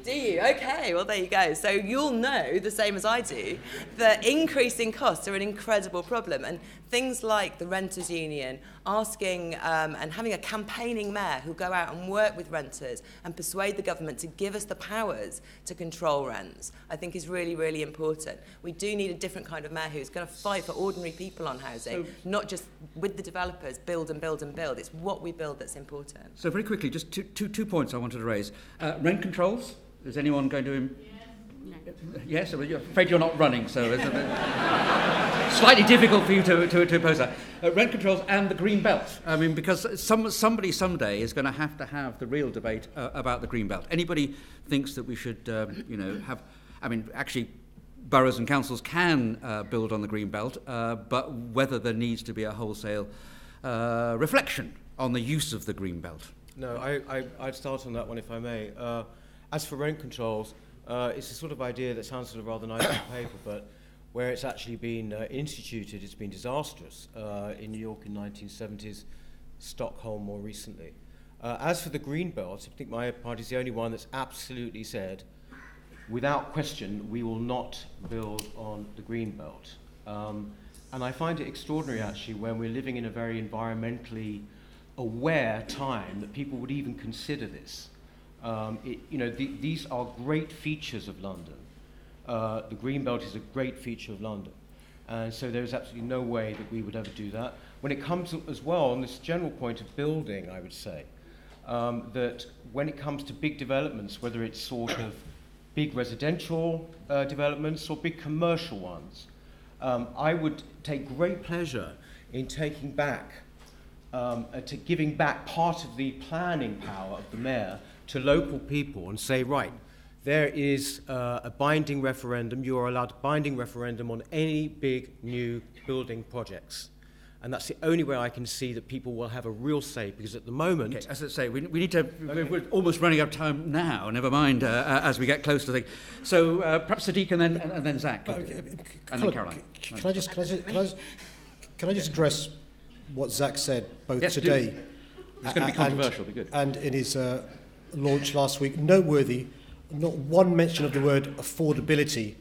Do you? Okay, well, there you go. So you'll know, the same as I do, that increasing costs are an incredible problem. And things like the Renters Union asking um, and having a campaigning mayor who go out and work with renters and persuade the government to give us the powers to control rents, I think is really, really important. We do need a different kind of mayor who's going to fight for ordinary people on housing, So- not just with the developers, build and build and build. It's what we build that's important. So very quickly, just two, two, two points I wanted to raise. Uh, rent controls. Is anyone going to? Im- yes. Well, you're afraid you're not running, so it's a bit slightly difficult for you to, to, to oppose that. Uh, rent controls and the green belt. I mean, because some, somebody someday is going to have to have the real debate uh, about the green belt. Anybody thinks that we should, um, you know, have? I mean, actually. Boroughs and councils can uh, build on the green belt, uh, but whether there needs to be a wholesale uh, reflection on the use of the green belt. No, I, I, I'd start on that one if I may. Uh, as for rent controls, uh, it's a sort of idea that sounds sort of rather nice on paper, but where it's actually been uh, instituted, it's been disastrous. Uh, in New York in 1970s, Stockholm more recently. Uh, as for the green belt, I think my party is the only one that's absolutely said, without question, we will not build on the green belt. Um, and I find it extraordinary actually when we're living in a very environmentally aware time that people would even consider this. Um, it, you know, the, these are great features of London. Uh, the green belt is a great feature of London. And so there's absolutely no way that we would ever do that. When it comes to, as well, on this general point of building, I would say, um, that when it comes to big developments, whether it's sort of big residential uh, developments or big commercial ones, um, I would take great pleasure in taking back, um, uh, to giving back part of the planning power of the mayor to local people and say, right, there is uh, a binding referendum, you are allowed a binding referendum on any big new building projects. And that's the only way I can see that people will have a real say, because at the moment... Okay, as I say, we, we need to... We're, we're almost running out of time now, never mind, uh, uh, as we get close to the. So uh, perhaps Sadiq and then, and, and then Zac. and then Caroline. Can I just can I just, can I just, can I just address what Zac said both Yes, today? It's gonna be controversial, and, be good. And in his uh, launch last week, noteworthy, not one mention of the word affordability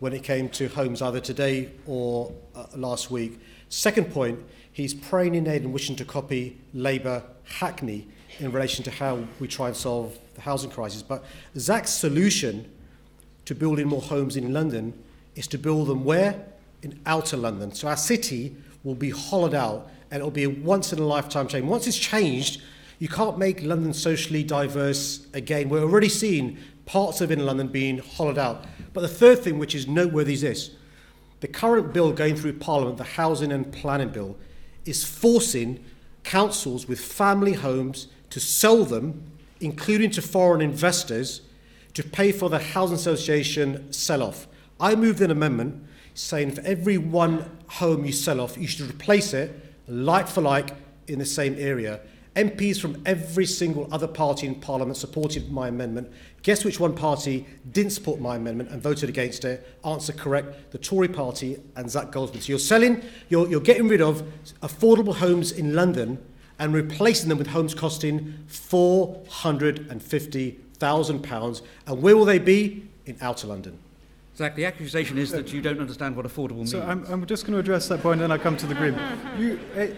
when it came to homes either today or uh, last week. Second point, he's praying in aid and wishing to copy Labour Hackney in relation to how we try and solve the housing crisis. But Zac's solution to building more homes in London is to build them where? In outer London. So our city will be hollowed out and it'll be a once in a lifetime change. Once it's changed, you can't make London socially diverse again. We're already seeing parts of inner London being hollowed out. But the third thing, which is noteworthy, is this. The current bill going through Parliament, the Housing and Planning Bill, is forcing councils with family homes to sell them, including to foreign investors, to pay for the Housing Association sell off. I moved an amendment saying for every one home you sell off, you should replace it like for like, in the same area. MPs from every single other party in Parliament supported my amendment. Guess which one party didn't support my amendment and voted against it? Answer correct, the Tory party and Zach Goldsmith. So you're selling, you're, you're getting rid of affordable homes in London and replacing them with homes costing £450,000. And where will they be? In outer London. Zac, the accusation is that you don't understand what affordable means. So I'm, I'm just going to address that point, and then I come to the green. You, it,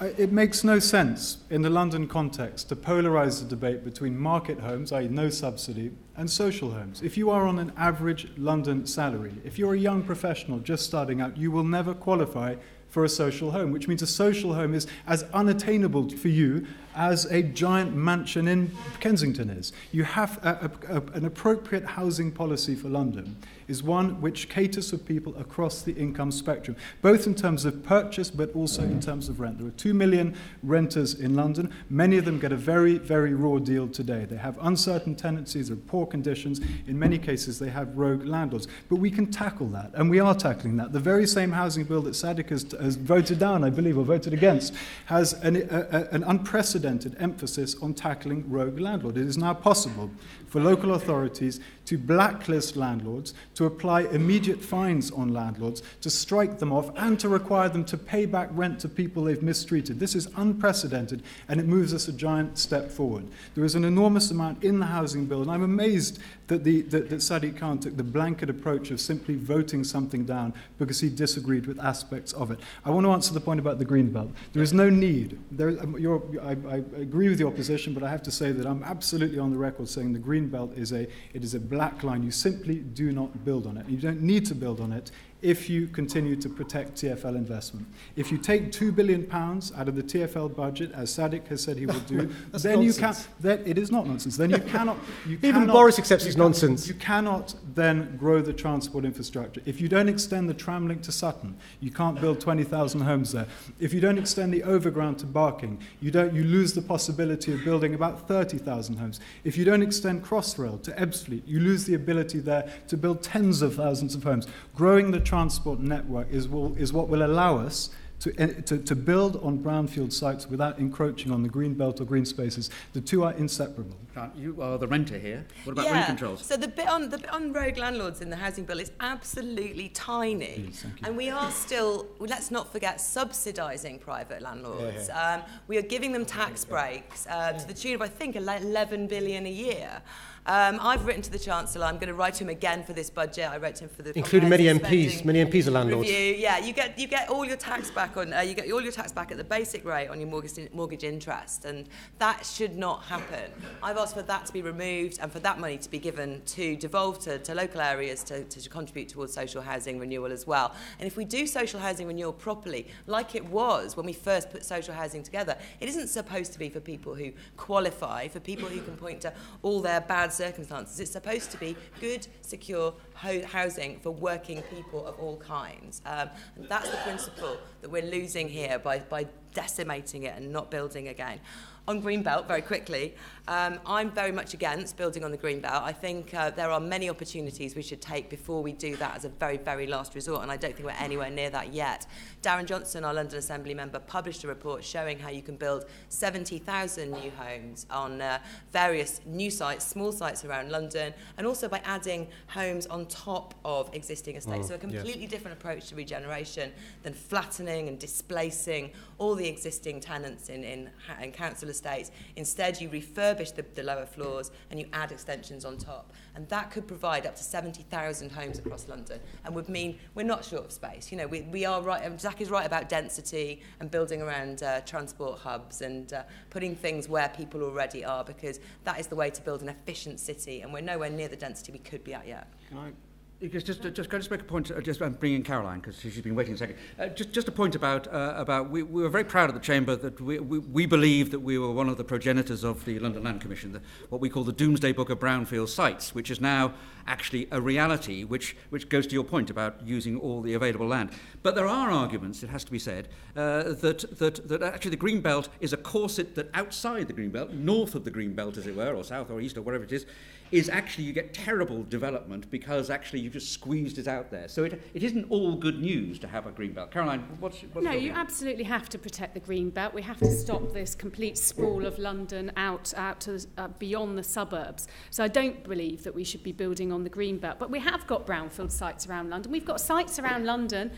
it makes no sense in the London context to polarize the debate between market homes, i.e., no subsidy, and social homes. If you are on an average London salary, if you're a young professional just starting out, you will never qualify for a social home, which means a social home is as unattainable for you as a giant mansion in Kensington is. You have a, a, a, an appropriate housing policy for London is one which caters for people across the income spectrum, both in terms of purchase but also in terms of rent. There are two million renters in London. Many of them get a very, very raw deal today. They have uncertain tenancies or poor conditions. In many cases, they have rogue landlords. But we can tackle that, and we are tackling that. The very same housing bill that Sadiq has, has voted down, I believe, or voted against, has an, an unprecedented unprecedented emphasis on tackling rogue landlord. It is now possible for local authorities to blacklist landlords, to apply immediate fines on landlords, to strike them off, and to require them to pay back rent to people they've mistreated. This is unprecedented, and it moves us a giant step forward. There is an enormous amount in the housing bill, and I'm amazed that, the, that, that Sadiq Khan took the blanket approach of simply voting something down because he disagreed with aspects of it. I want to answer the point about the green belt. There is no need. There, um, I, I agree with the opposition, but I have to say that I'm absolutely on the record saying the green belt is a, it is a black line. You simply do not build on it. You don't need to build on it if you continue to protect TFL investment. If you take two billion pounds out of the TFL budget, as Sadiq has said he will do, then nonsense. you can. Then it is not nonsense. Then you cannot. You Even cannot, Boris accepts it's nonsense. You cannot then grow the transport infrastructure. If you don't extend the tram link to Sutton, you can't build 20,000 homes there. If you don't extend the overground to Barking, you don't. You lose the possibility of building about 30,000 homes. If you don't extend Crossrail to Ebbsfleet, you lose the ability there to build tens of thousands of homes. Growing the transport network is, will, is what will allow us to, eh, to, to build on brownfield sites without encroaching on the green belt or green spaces. The two are inseparable. You are the renter here. What about yeah. rent controls? So the bit on the bit on rogue landlords in the housing bill is absolutely tiny, Please, thank you. and we are still. well, Let's not forget subsidising private landlords. Yeah, Um, we are giving them tax breaks uh, to the tune of I think 11 billion a year. Um, I've written to the Chancellor. I'm going to write to him again for this budget. I wrote to him for the Including many MPs. Many MPs are landlords. Review. Yeah, you get you get all your tax back on uh, you get all your tax back at the basic rate on your mortgage mortgage interest, and that should not happen. I've asked for that to be removed and for that money to be given to devolve to, to local areas to, to contribute towards social housing renewal as well. And if we do social housing renewal properly, like it was when we first put social housing together, it isn't supposed to be for people who qualify, for people who can point to all their bad circumstances. It's supposed to be good, secure ho- housing for working people of all kinds. Um, and that's the principle that we're losing here by, by decimating it and not building again. On Greenbelt, very quickly, um, I'm very much against building on the green belt. I think uh, there are many opportunities we should take before we do that as a very, very last resort, and I don't think we're anywhere near that yet. Darren Johnson, our London Assembly member, published a report showing how you can build 70,000 new homes on uh, various new sites, small sites around London, and also by adding homes on top of existing estates. Mm, so a yeah. completely different approach to regeneration than flattening and displacing all the existing tenants in, in, in council estates. Instead, you refurbish the, the lower floors and you add extensions on top. And that could provide up to 70,000 homes across London and would mean we're not short of space. You know, we, we are right, Zac is right about density and building around uh, transport hubs and uh, putting things where people already are because that is the way to build an efficient city and we're nowhere near the density we could be at yet. Can I Just, just, just, can I just make a point, uh, just um, bring in Caroline, because she's been waiting a second. Uh, just, just a point about, uh, about we, we were very proud at the Chamber that we, we, we believe that we were one of the progenitors of the London Land Commission, the, what we call the Domesday Book of Brownfield Sites, which is now actually a reality, which, which goes to your point about using all the available land. But there are arguments, it has to be said, uh, that, that, that actually the Green Belt is a corset that outside the Green Belt, north of the Green Belt, as it were, or south or east or whatever it is, is actually you get terrible development because actually you've just squeezed it out there. So it, it isn't all good news to have a green belt. Caroline, what's, what's no, you absolutely have to protect the green belt. We have to stop this complete sprawl of London out out to uh, beyond the suburbs. So I don't believe that we should be building on the green belt. But we have got brownfield sites around London. We've got sites around London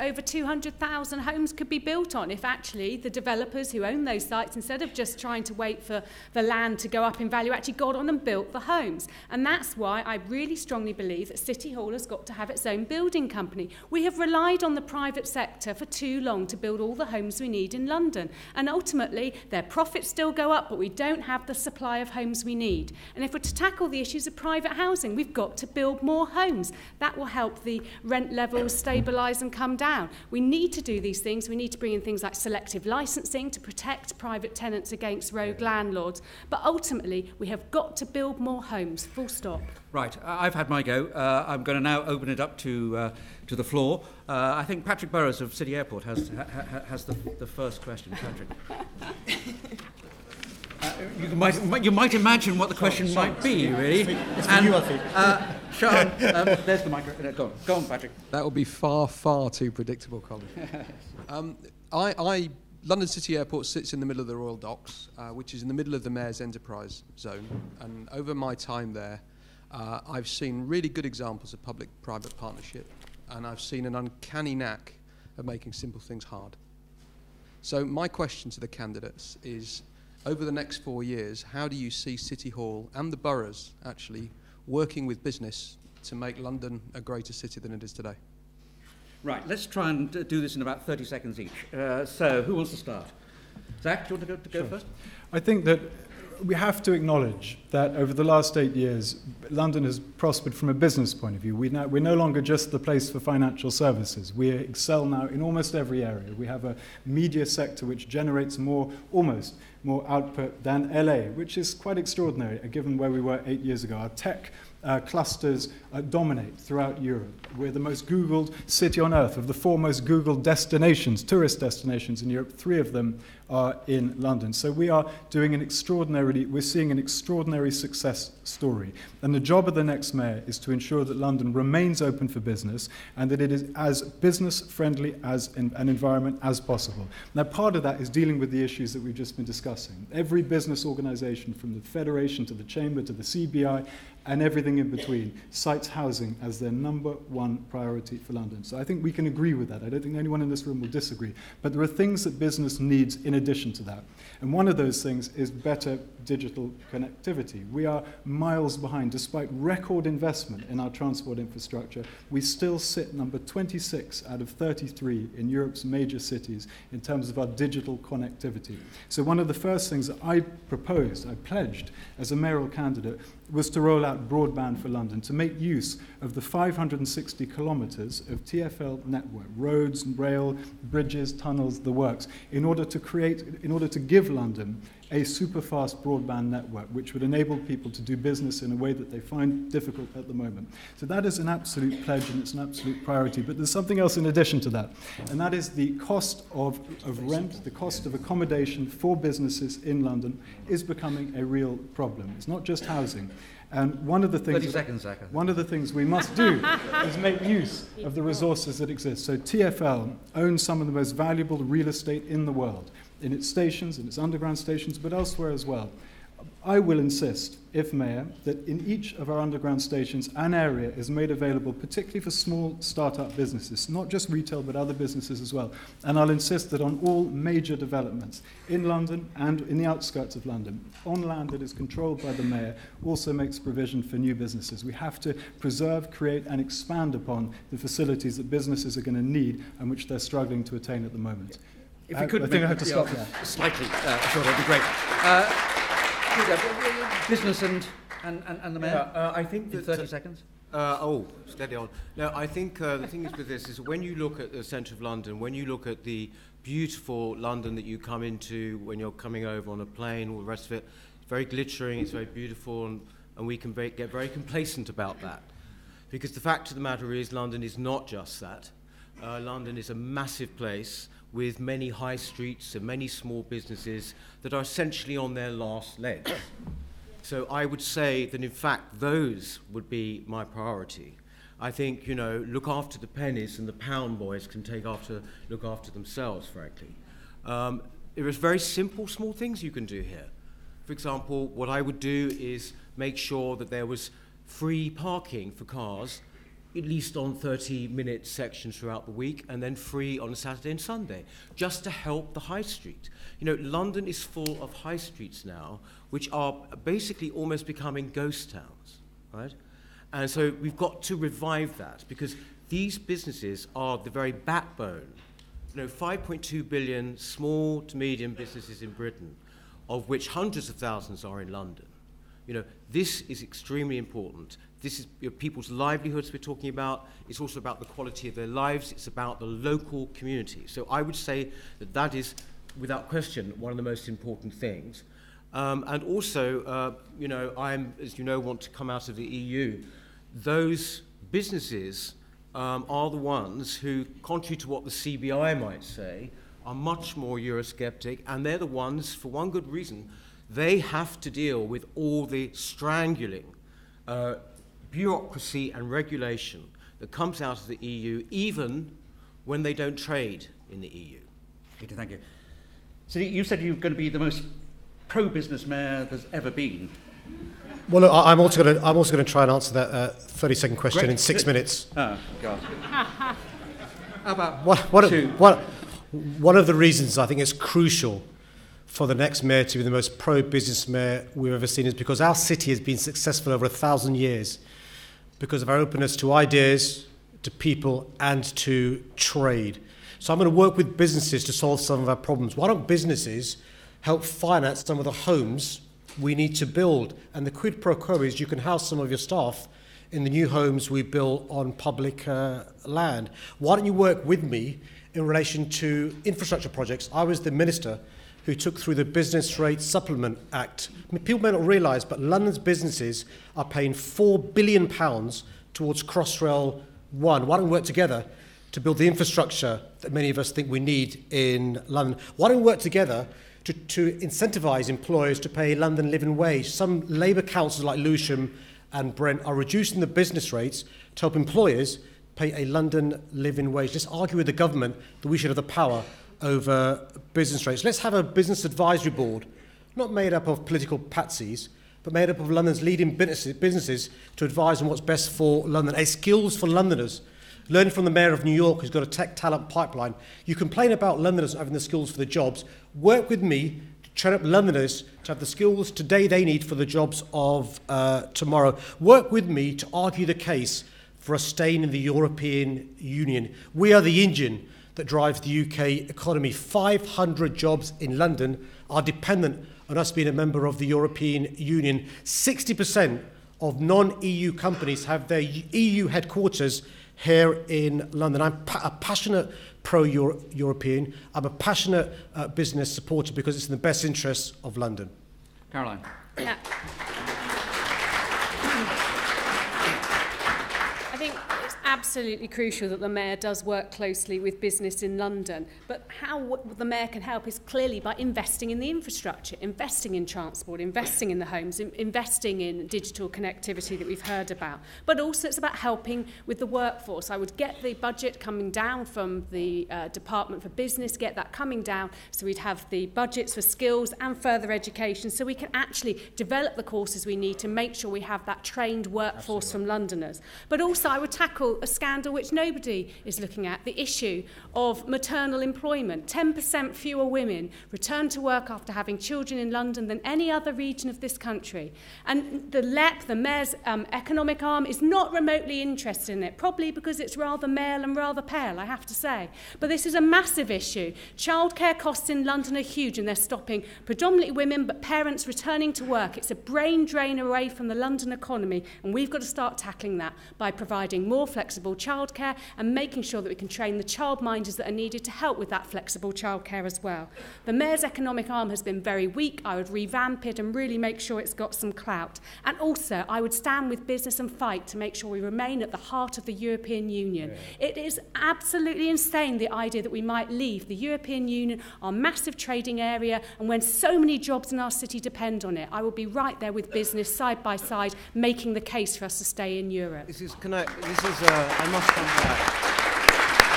over 200,000 homes could be built on if actually the developers who own those sites, instead of just trying to wait for the land to go up in value, actually got on and built the homes. And that's why I really strongly believe that City Hall has got to have its own building company. We have relied on the private sector for too long to build all the homes we need in London. And ultimately, their profits still go up, but we don't have the supply of homes we need. And if we're to tackle the issues of private housing, we've got to build more homes. That will help the rent levels stabilise and come down. We need to do these things. We need to bring in things like selective licensing to protect private tenants against rogue landlords. But ultimately, we have got to build more homes, full stop. Right, I- I've had my go. Uh, I'm going to now open it up to, uh, to the floor. Uh, I think Patrick Burrows of City Airport has, ha, ha, has the, the first question. Patrick. Uh, you, might, you might imagine what the question Sian, might be, really. It's for you, I think. Uh, Sian, um, there's the microphone. Uh, Go on, go on, Patrick. That would be far, far too predictable, Colin. um, I, I London City Airport sits in the middle of the Royal Docks, uh, which is in the middle of the Mayor's Enterprise Zone. And over my time there, uh, I've seen really good examples of public-private partnership, and I've seen an uncanny knack of making simple things hard. So my question to the candidates is, over the next four years, how do you see City Hall and the boroughs actually working with business to make London a greater city than it is today? Right, let's try and do this in about 30 seconds each. Uh, so, who wants to start? Zac, do you want to go, to go Sure. first? I think that we have to acknowledge that over the last eight years, London has prospered from a business point of view. We now, we're no longer just the place for financial services. We excel now in almost every area. We have a media sector which generates more, almost more output than LA, which is quite extraordinary uh, given where we were eight years ago. Our tech uh, clusters uh, dominate throughout Europe. We're the most Googled city on earth. Of the four most Googled destinations, tourist destinations in Europe, three of them are in London. So we are doing an extraordinarily, we're seeing an extraordinary success story. And the job of the next mayor is to ensure that London remains open for business and that it is as business friendly as in, an environment as possible. Now, part of that is dealing with the issues that we've just been discussing. Every business organization, from the Federation to the Chamber to the CBI, and everything in between cites housing as their number one priority for London. So I think we can agree with that. I don't think anyone in this room will disagree. But there are things that business needs in addition to that. And one of those things is better digital connectivity. We are miles behind. Despite record investment in our transport infrastructure, we still sit number 26 out of 33 in Europe's major cities in terms of our digital connectivity. So one of the first things that I proposed, I pledged as a mayoral candidate, was to roll out broadband for London, to make use of the 560 kilometres of TFL network, roads, rail, bridges, tunnels, the works, in order to create, in order to give London a super fast broadband network which would enable people to do business in a way that they find difficult at the moment. So that is an absolute pledge and it's an absolute priority. But there's something else in addition to that, and that is the cost of, of rent, the cost of accommodation for businesses in London is becoming a real problem. It's not just housing. And one of the things 30 that- seconds, Zac. one of the things we must do is make use of the resources that exist. So TFL owns some of the most valuable real estate in the world, in its stations, in its underground stations, but elsewhere as well. I will insist, if mayor, that in each of our underground stations, an area is made available, particularly for small start-up businesses, not just retail, but other businesses as well. And I'll insist that on all major developments in London and in the outskirts of London, on land that is controlled by the mayor, also makes provision for new businesses. We have to preserve, create, and expand upon the facilities that businesses are going to need and which they're struggling to attain at the moment. If I- we could I think I have to stop yeah. Slightly uh, short, that'd be great. Uh, business and, and, and, and the mayor? Yeah, uh, I think in that 30 seconds. Uh, oh, steady on. No, I think uh, the thing is with this is when you look at the centre of London, when you look at the beautiful London that you come into when you're coming over on a plane, all the rest of it, it's very glittering, it's very beautiful, and, and we can be, get very complacent about that. Because the fact of the matter is, London is not just that. Uh, London is a massive place with many high streets and many small businesses that are essentially on their last legs. So I would say that in fact those would be my priority. I think you know look after the pennies and the pound boys can take after look after themselves. Frankly, um, are very simple small things you can do here. For example, what I would do is make sure that there was free parking for cars, at least on 30 minute sections throughout the week, and then free on Saturday and Sunday, just to help the high street. You know, London is full of high streets now, which are basically almost becoming ghost towns, right? And so we've got to revive that because these businesses are the very backbone. You know, 5.2 billion small to medium businesses in Britain, of which hundreds of thousands are in London. You know, this is extremely important. This is you know, people's livelihoods we're talking about. It's also about the quality of their lives. It's about the local community. So I would say that that is, without question, one of the most important things. Um, and also, uh, you know, I'm, as you know, want to come out of the EU. Those businesses um, are the ones who, contrary to what the CBI might say, are much more Eurosceptic, and they're the ones, for one good reason, they have to deal with all the strangling uh, bureaucracy and regulation that comes out of the EU, even when they don't trade in the E EU. Peter, thank you. So you said you're going to be the most pro-business mayor there's ever been. Well, look, I- I'm also going to I'm also going to try and answer that uh, 30 second question Great. in six minutes. Oh, God. How about What, what, two? what, one of the reasons I think it's crucial for the next mayor to be the most pro-business mayor we've ever seen is because our city has been successful over a thousand years because of our openness to ideas, to people, and to trade. So I'm going to work with businesses to solve some of our problems. Why don't businesses help finance some of the homes we need to build? And the quid pro quo is you can house some of your staff in the new homes we build on public uh, land. Why don't you work with me in relation to infrastructure projects? I was the minister who took through the Business Rate Supplement Act. People may not realise, but London's businesses are paying £4 billion towards Crossrail 1. Why don't we work together to build the infrastructure that many of us think we need in London? Why don't we work together to, to incentivise employers to pay London living wage? Some Labour councils like Lewisham and Brent are reducing the business rates to help employers pay a London living wage. Let's argue with the government that we should have the power over business rates. Let's have a business advisory board, not made up of political patsies, but made up of London's leading businesses, to advise on what's best for London. A skills for Londoners. Learning from the Mayor of New York, who's got a tech talent pipeline. You complain about Londoners having the skills for the jobs. Work with me to train up Londoners to have the skills today they need for the jobs of uh, tomorrow. Work with me to argue the case for us staying in the European Union. We are the engine that drives the UK economy. 500 jobs in London are dependent on us being a member of the European Union. 60% of non EU companies have their EU headquarters here in London. I'm pa- a passionate pro European, I'm a passionate uh, business supporter because it's in the best interests of London. Caroline. Yeah. I think it's absolutely crucial that the mayor does work closely with business in London. But how the mayor can help is clearly by investing in the infrastructure, investing in transport, investing in the homes, in- investing in digital connectivity that we've heard about. But also it's about helping with the workforce. I would get the budget coming down from the uh, Department for Business, get that coming down so we'd have the budgets for skills and further education so we can actually develop the courses we need to make sure we have that trained workforce from Londoners. But also I would tackle a scandal which nobody is looking at, the issue of maternal employment. 10% fewer women return to work after having children in London than any other region of this country. And the LEP, the Mayor's um, economic arm, is not remotely interested in it, probably because it's rather male and rather pale, I have to say. But this is a massive issue. Childcare costs in London are huge and they're stopping predominantly women, but parents returning to work. It's a brain drain away from the London economy, and we've got to start tackling that by providing more flexible childcare and making sure that we can train the childminders that are needed to help with that flexible childcare as well. The Mayor's economic arm has been very weak. I would revamp it and really make sure it's got some clout. And also, I would stand with business and fight to make sure we remain at the heart of the European Union. It is absolutely insane the idea that we might leave the European Union, our massive trading area, and when so many jobs in our city depend on it. I will be right there with business side by side, making the case for us to stay in Europe. This is, can I, this is, uh, I must come back.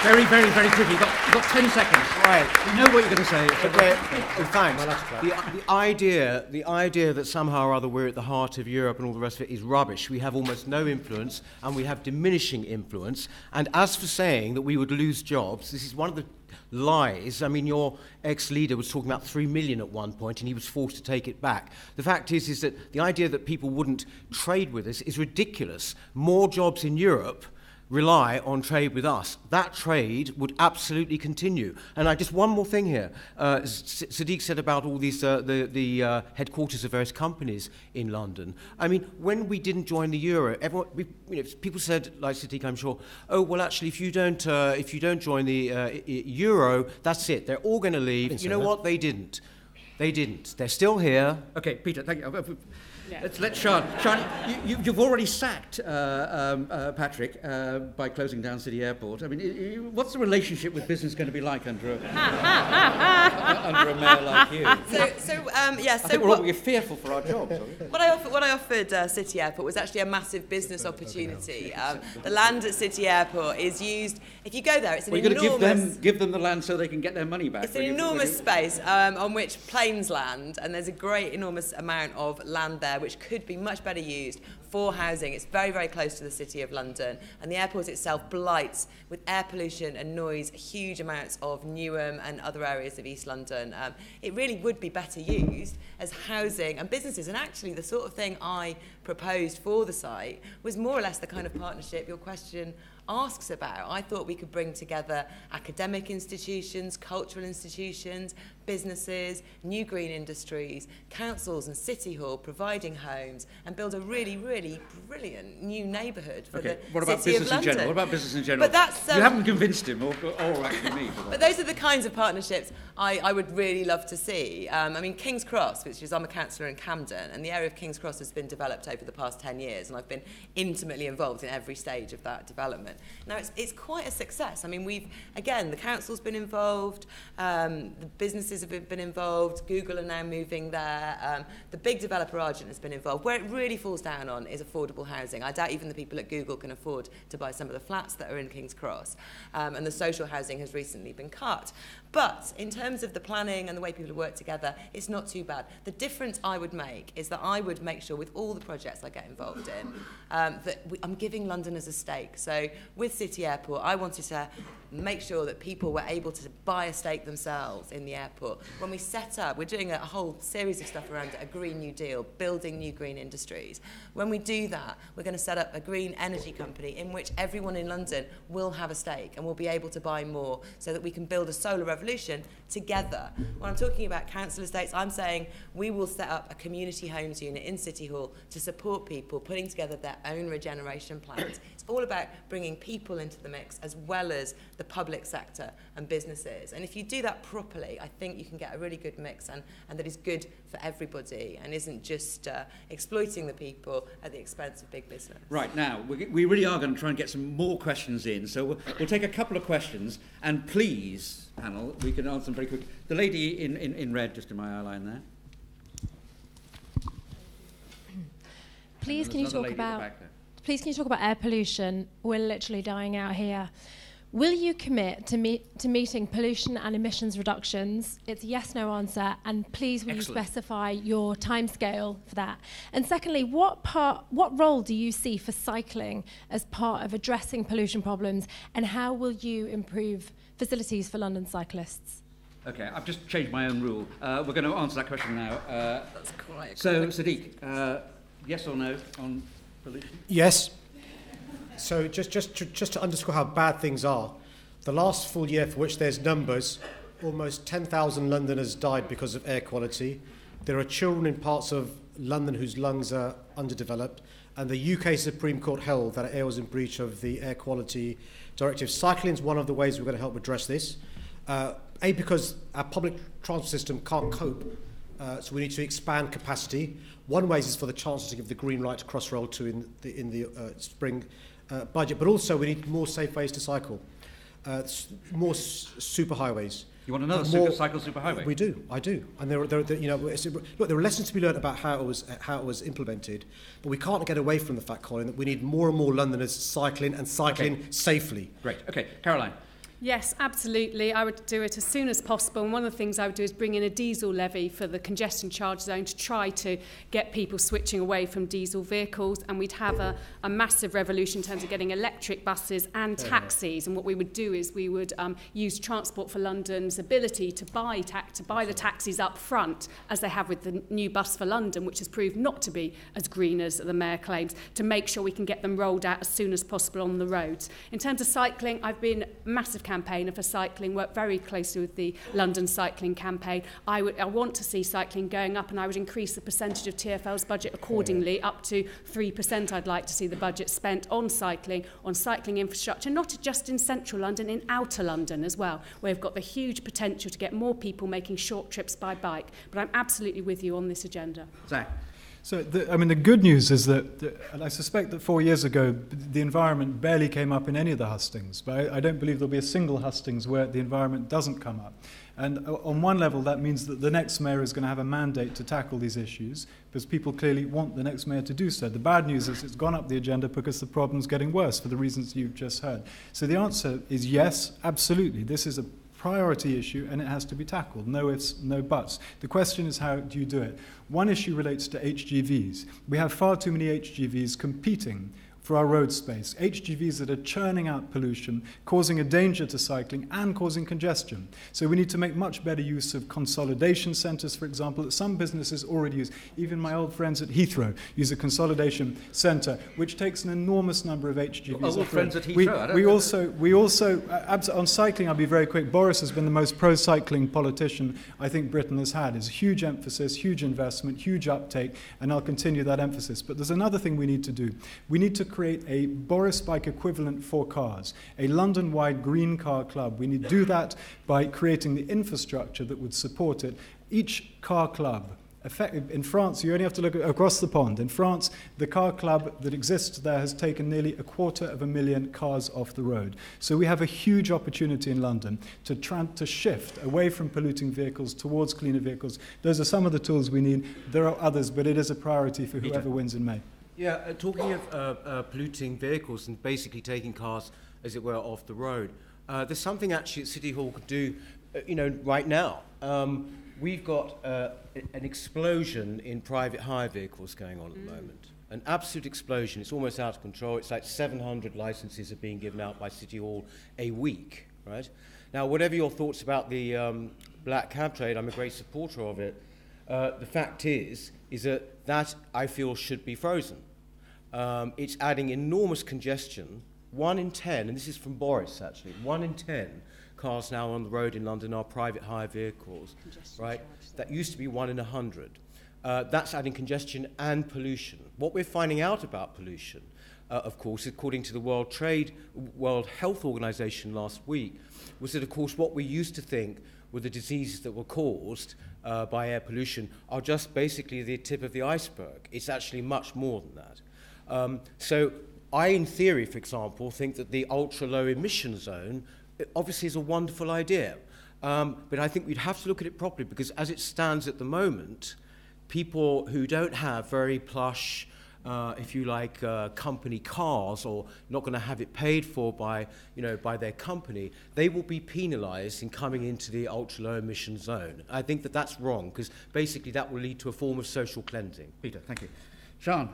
Very, very, very quickly. You've got, you've got 10 seconds. Right. You know what you're going to say. Okay, in fact, the, the, idea, the idea that somehow or other we're at the heart of Europe and all the rest of it is rubbish. We have almost no influence and we have diminishing influence. And as for saying that we would lose jobs, this is one of the lies. I mean, your ex-leader was talking about three million at one point, and he was forced to take it back. The fact is, is that the idea that people wouldn't trade with us is ridiculous. More jobs in Europe rely on trade with us. That trade would absolutely continue. And I just one more thing here. Uh, Sadiq said about all these uh, the the uh, headquarters of various companies in London. I mean, when we didn't join the euro, everyone we, you know, people said, like Sadiq, I'm sure. Oh well, actually, if you don't if you don't join the euro, that's it. They're all going to leave. You know what? They didn't. They didn't. They're still here. Okay, Peter, thank you. Uh, Yeah. Let's let Sian. Sian, you, you, you've already sacked uh, um, uh, Patrick uh, by closing down City Airport. I mean, i- i- what's the relationship with business going to be like under a, under a mayor like you? So, so um, yeah, I so think we're what, all we're fearful for our jobs. aren't we? what I offered, what I offered uh, City Airport was actually a massive business opportunity. Um, the land at City Airport is used. If you go there, it's an Well, you've got to enormous. give them, give them the land so they can get their money back. It's an when you- when enormous you- space um, on which planes land, and there's a great, enormous amount of land there which could be much better used for housing. It's very, very close to the City of London, and the airport itself blights with air pollution and noise huge amounts of Newham and other areas of East London. Um, it really would be better used as housing and businesses, and actually the sort of thing I proposed for the site was more or less the kind of partnership your question asks about. I thought we could bring together academic institutions, cultural institutions, businesses, new green industries, councils and city hall providing homes and build a really, really brilliant new neighbourhood for Okay, the what about city business of in London. general? What about business in general? But that's, um, you haven't convinced him, or, or actually me. but those are the kinds of partnerships I, I would really love to see. Um, I mean, King's Cross, which is I'm a councillor in Camden, and the area of King's Cross has been developed over the past 10 years, and I've been intimately involved in every stage of that development. Now, it's, it's quite a success. I mean, we've, again, the council's been involved, um, the businesses have been, been involved, Google are now moving there, um, the big developer Argent has been involved. Where it really falls down on is affordable housing. I doubt even the people at Google can afford to buy some of the flats that are in King's Cross, um, and the social housing has recently been cut. But in terms of the planning and the way people work together, it's not too bad. The difference I would make is that I would make sure with all the projects I get involved in um, that we, I'm giving Londoners a stake. So with City Airport, I wanted to make sure that people were able to buy a stake themselves in the airport. When we set up, we're doing a whole series of stuff around a Green New Deal, building new green industries. When we do that, we're going to set up a green energy company in which everyone in London will have a stake and will be able to buy more so that we can build a solar revolution together. When I'm talking about council estates, I'm saying we will set up a community homes unit in City Hall to support people putting together their own regeneration plans. It's all about bringing people into the mix as well as the public sector and businesses. And if you do that properly, I think you can get a really good mix and, and that is good for everybody and isn't just uh, exploiting the people at the expense of big business. Right, now, we, we really are going to try and get some more questions in. So we'll, we'll take a couple of questions, and please, panel, we can answer them very quickly. The lady in, in, in red, just in my eye line there. Please, can you talk lady at the about? Back there. Please, can you talk about air pollution? We're literally dying out here. Will you commit to meet to meeting pollution and emissions reductions? It's a yes/no answer, and please will Excellent. you specify your timescale for that? And secondly, what part, what role do you see for cycling as part of addressing pollution problems, and how will you improve facilities for London cyclists? Okay, I've just changed my own rule. Uh, we're going to answer that question now. Uh, That's quite. so, Sadiq, uh, yes or no on Yes. So just, just, to, just to underscore how bad things are, the last full year for which there's numbers, almost 10,000 Londoners died because of air quality. There are children in parts of London whose lungs are underdeveloped. And the UK Supreme Court held that air was in breach of the air quality directive. Cycling is one of the ways we're going to help address this. Uh, A, because our public transport system can't cope, uh, so we need to expand capacity. One way is for the Chancellor to give the green light to Crossrail 2 in the, in the uh, spring uh, budget, but also we need more safe ways to cycle, uh, more superhighways. You want another uh, more, super cycle superhighway? We do, I do. And there, there, there you know, look, there are lessons to be learned about how it was how it was implemented, but we can't get away from the fact, Colin, that we need more and more Londoners cycling and cycling okay. safely. Great. Okay, Caroline. Yes, absolutely. I would do it as soon as possible. And one of the things I would do is bring in a diesel levy for the congestion charge zone to try to get people switching away from diesel vehicles. And we'd have a, a massive revolution in terms of getting electric buses and taxis. And what we would do is we would um, use Transport for London's ability to buy, ta- to buy the taxis up front, as they have with the new Bus for London, which has proved not to be as green as the Mayor claims, to make sure we can get them rolled out as soon as possible on the roads. In terms of cycling, I've been massive campaign and for cycling, work very closely with the London Cycling Campaign. I, would, I want to see cycling going up and I would increase the percentage of TFL's budget accordingly up to 3%. I'd like to see the budget spent on cycling, on cycling infrastructure, not just in central London, in outer London as well, where we've got the huge potential to get more people making short trips by bike. But I'm absolutely with you on this agenda. Zac. The, I mean, the good news is that, and I suspect that four years ago, the environment barely came up in any of the hustings, but I, I don't believe there'll be a single hustings where the environment doesn't come up. And uh, on one level, that means that the next mayor is going to have a mandate to tackle these issues because people clearly want the next mayor to do so. The bad news is it's gone up the agenda because the problem's getting worse for the reasons you've just heard. So the answer is yes, absolutely. This is a priority issue and it has to be tackled. No ifs, no buts. The question is how do you do it? One issue relates to HGVs. We have far too many HGVs competing for our road space. HGVs that are churning out pollution, causing a danger to cycling and causing congestion. So we need to make much better use of consolidation centres, for example, that some businesses already use. Even my old friends at Heathrow use a consolidation centre, which takes an enormous number of HGVs. Old friends at Heathrow. We, we also, we also uh, on cycling, I'll be very quick. Boris has been the most pro-cycling politician I think Britain has had. It's huge emphasis, huge investment, huge uptake, and I'll continue that emphasis. But there's another thing we need to do. We need to create a Boris bike equivalent for cars, a London wide green car club. We need to do that by creating the infrastructure that would support it. Each car club in France, you only have to look across the pond. In France, the car club that exists there has taken nearly a quarter of a million cars off the road. So we have a huge opportunity in London to, to shift away from polluting vehicles towards cleaner vehicles. Those are some of the tools we need. There are others, but it is a priority for whoever wins in May. Yeah, uh, talking of uh, uh, polluting vehicles and basically taking cars, as it were, off the road, uh, there's something actually that City Hall could do, uh, you know, right now. Um, we've got uh, an explosion in private hire vehicles going on at the moment. An absolute explosion. It's almost out of control. It's like 700 licenses are being given out by City Hall a week, right? Now, whatever your thoughts about the um, black cab trade, I'm a great supporter of it. Uh, the fact is, is that that I feel should be frozen. Um, it's adding enormous congestion. One in ten, and this is from Boris actually, one in ten cars now on the road in London are private hire vehicles, congestion right? That used to be one in a hundred. Uh, that's adding congestion and pollution. What we're finding out about pollution, uh, of course, according to the World Trade, World Health Organization last week, was that, of course, what we used to think were the diseases that were caused uh, by air pollution are just basically the tip of the iceberg. It's actually much more than that. Um, so I, in theory, for example, think that the ultra-low emission zone obviously is a wonderful idea. Um, but I think we'd have to look at it properly because as it stands at the moment, people who don't have very plush uh, if you like, uh, company cars or not going to have it paid for by, you know, by their company, they will be penalised in coming into the ultra low emission zone. I think that that's wrong because basically that will lead to a form of social cleansing. Peter, thank you. Sian.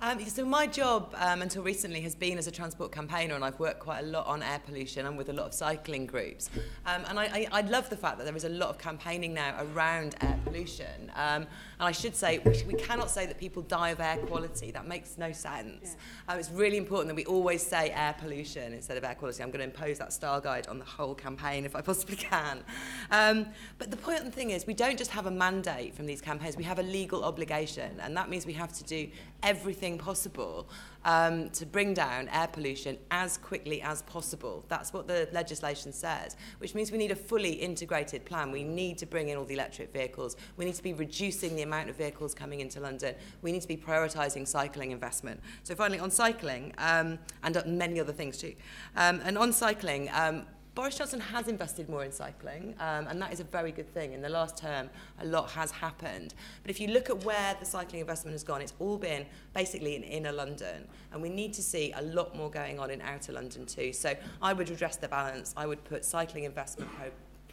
Um, so my job um, until recently has been as a transport campaigner and I've worked quite a lot on air pollution and with a lot of cycling groups. Um, and I, I, I love the fact that there is a lot of campaigning now around air pollution. Um, and I should say, we, we cannot say that people die of air quality. That makes no sense. Yeah. Um, it's really important that we always say air pollution instead of air quality. I'm going to impose that style guide on the whole campaign if I possibly can. Um, but the important thing is we don't just have a mandate from these campaigns, we have a legal obligation. And that means we have to do everything possible um, to bring down air pollution as quickly as possible. That's what the legislation says, which means we need a fully integrated plan. We need to bring in all the electric vehicles. We need to be reducing the amount of vehicles coming into London. We need to be prioritising cycling investment. So finally, on cycling, um, and many other things too. Um, and on cycling, um, Boris Johnson has invested more in cycling, um, and that is a very good thing. In the last term, a lot has happened. But if you look at where the cycling investment has gone, it's all been basically in inner London, and we need to see a lot more going on in outer London too. So I would redress the balance. I would put cycling investment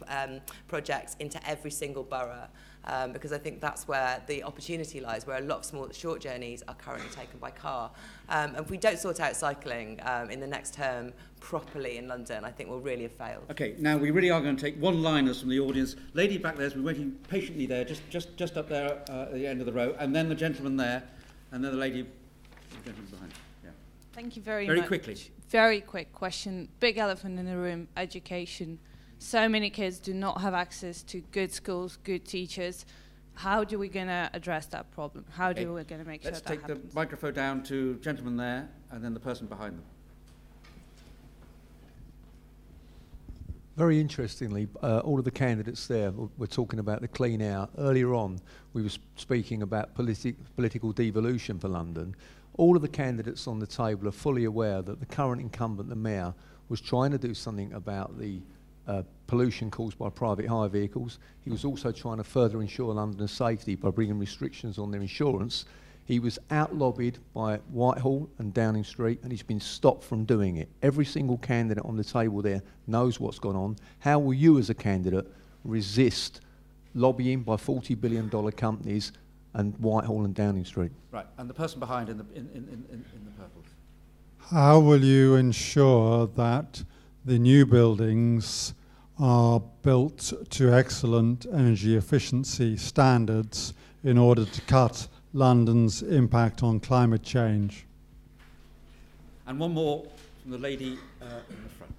um, projects into every single borough um, because I think that's where the opportunity lies, where a lot of small short journeys are currently taken by car. Um, and if we don't sort out cycling um, in the next term properly in London, I think we'll really have failed. Okay, now we really are going to take one-liners from the audience. Lady back there's been waiting patiently there, just, just, just up there uh, at the end of the row, and then the gentleman there, and then the lady, the gentleman behind. Yeah. Thank you very, Very much. quickly. Very quick question. Big elephant in the room education. So many kids do not have access to good schools, good teachers. How do we going to address that problem? How do Okay. we going to make Let's sure that take the microphone down to gentleman there and then the person behind them. Very interestingly, uh, all of the candidates there were talking about the clean air. Earlier on, we were speaking about politi- political devolution for London. All of the candidates on the table are fully aware that the current incumbent, the mayor, was trying to do something about the uh, pollution caused by private hire vehicles. He was also trying to further ensure London's safety by bringing restrictions on their insurance. He was out lobbied by Whitehall and Downing Street, and he's been stopped from doing it. Every single candidate on the table there knows what's gone on. How will you, as a candidate, resist lobbying by $40 billion companies and Whitehall and Downing Street? Right, and the person behind in the, in, in, in, in in the purple. How will you ensure that the new buildings are built to excellent energy efficiency standards in order to cut London's impact on climate change? And one more from the lady uh, in the front.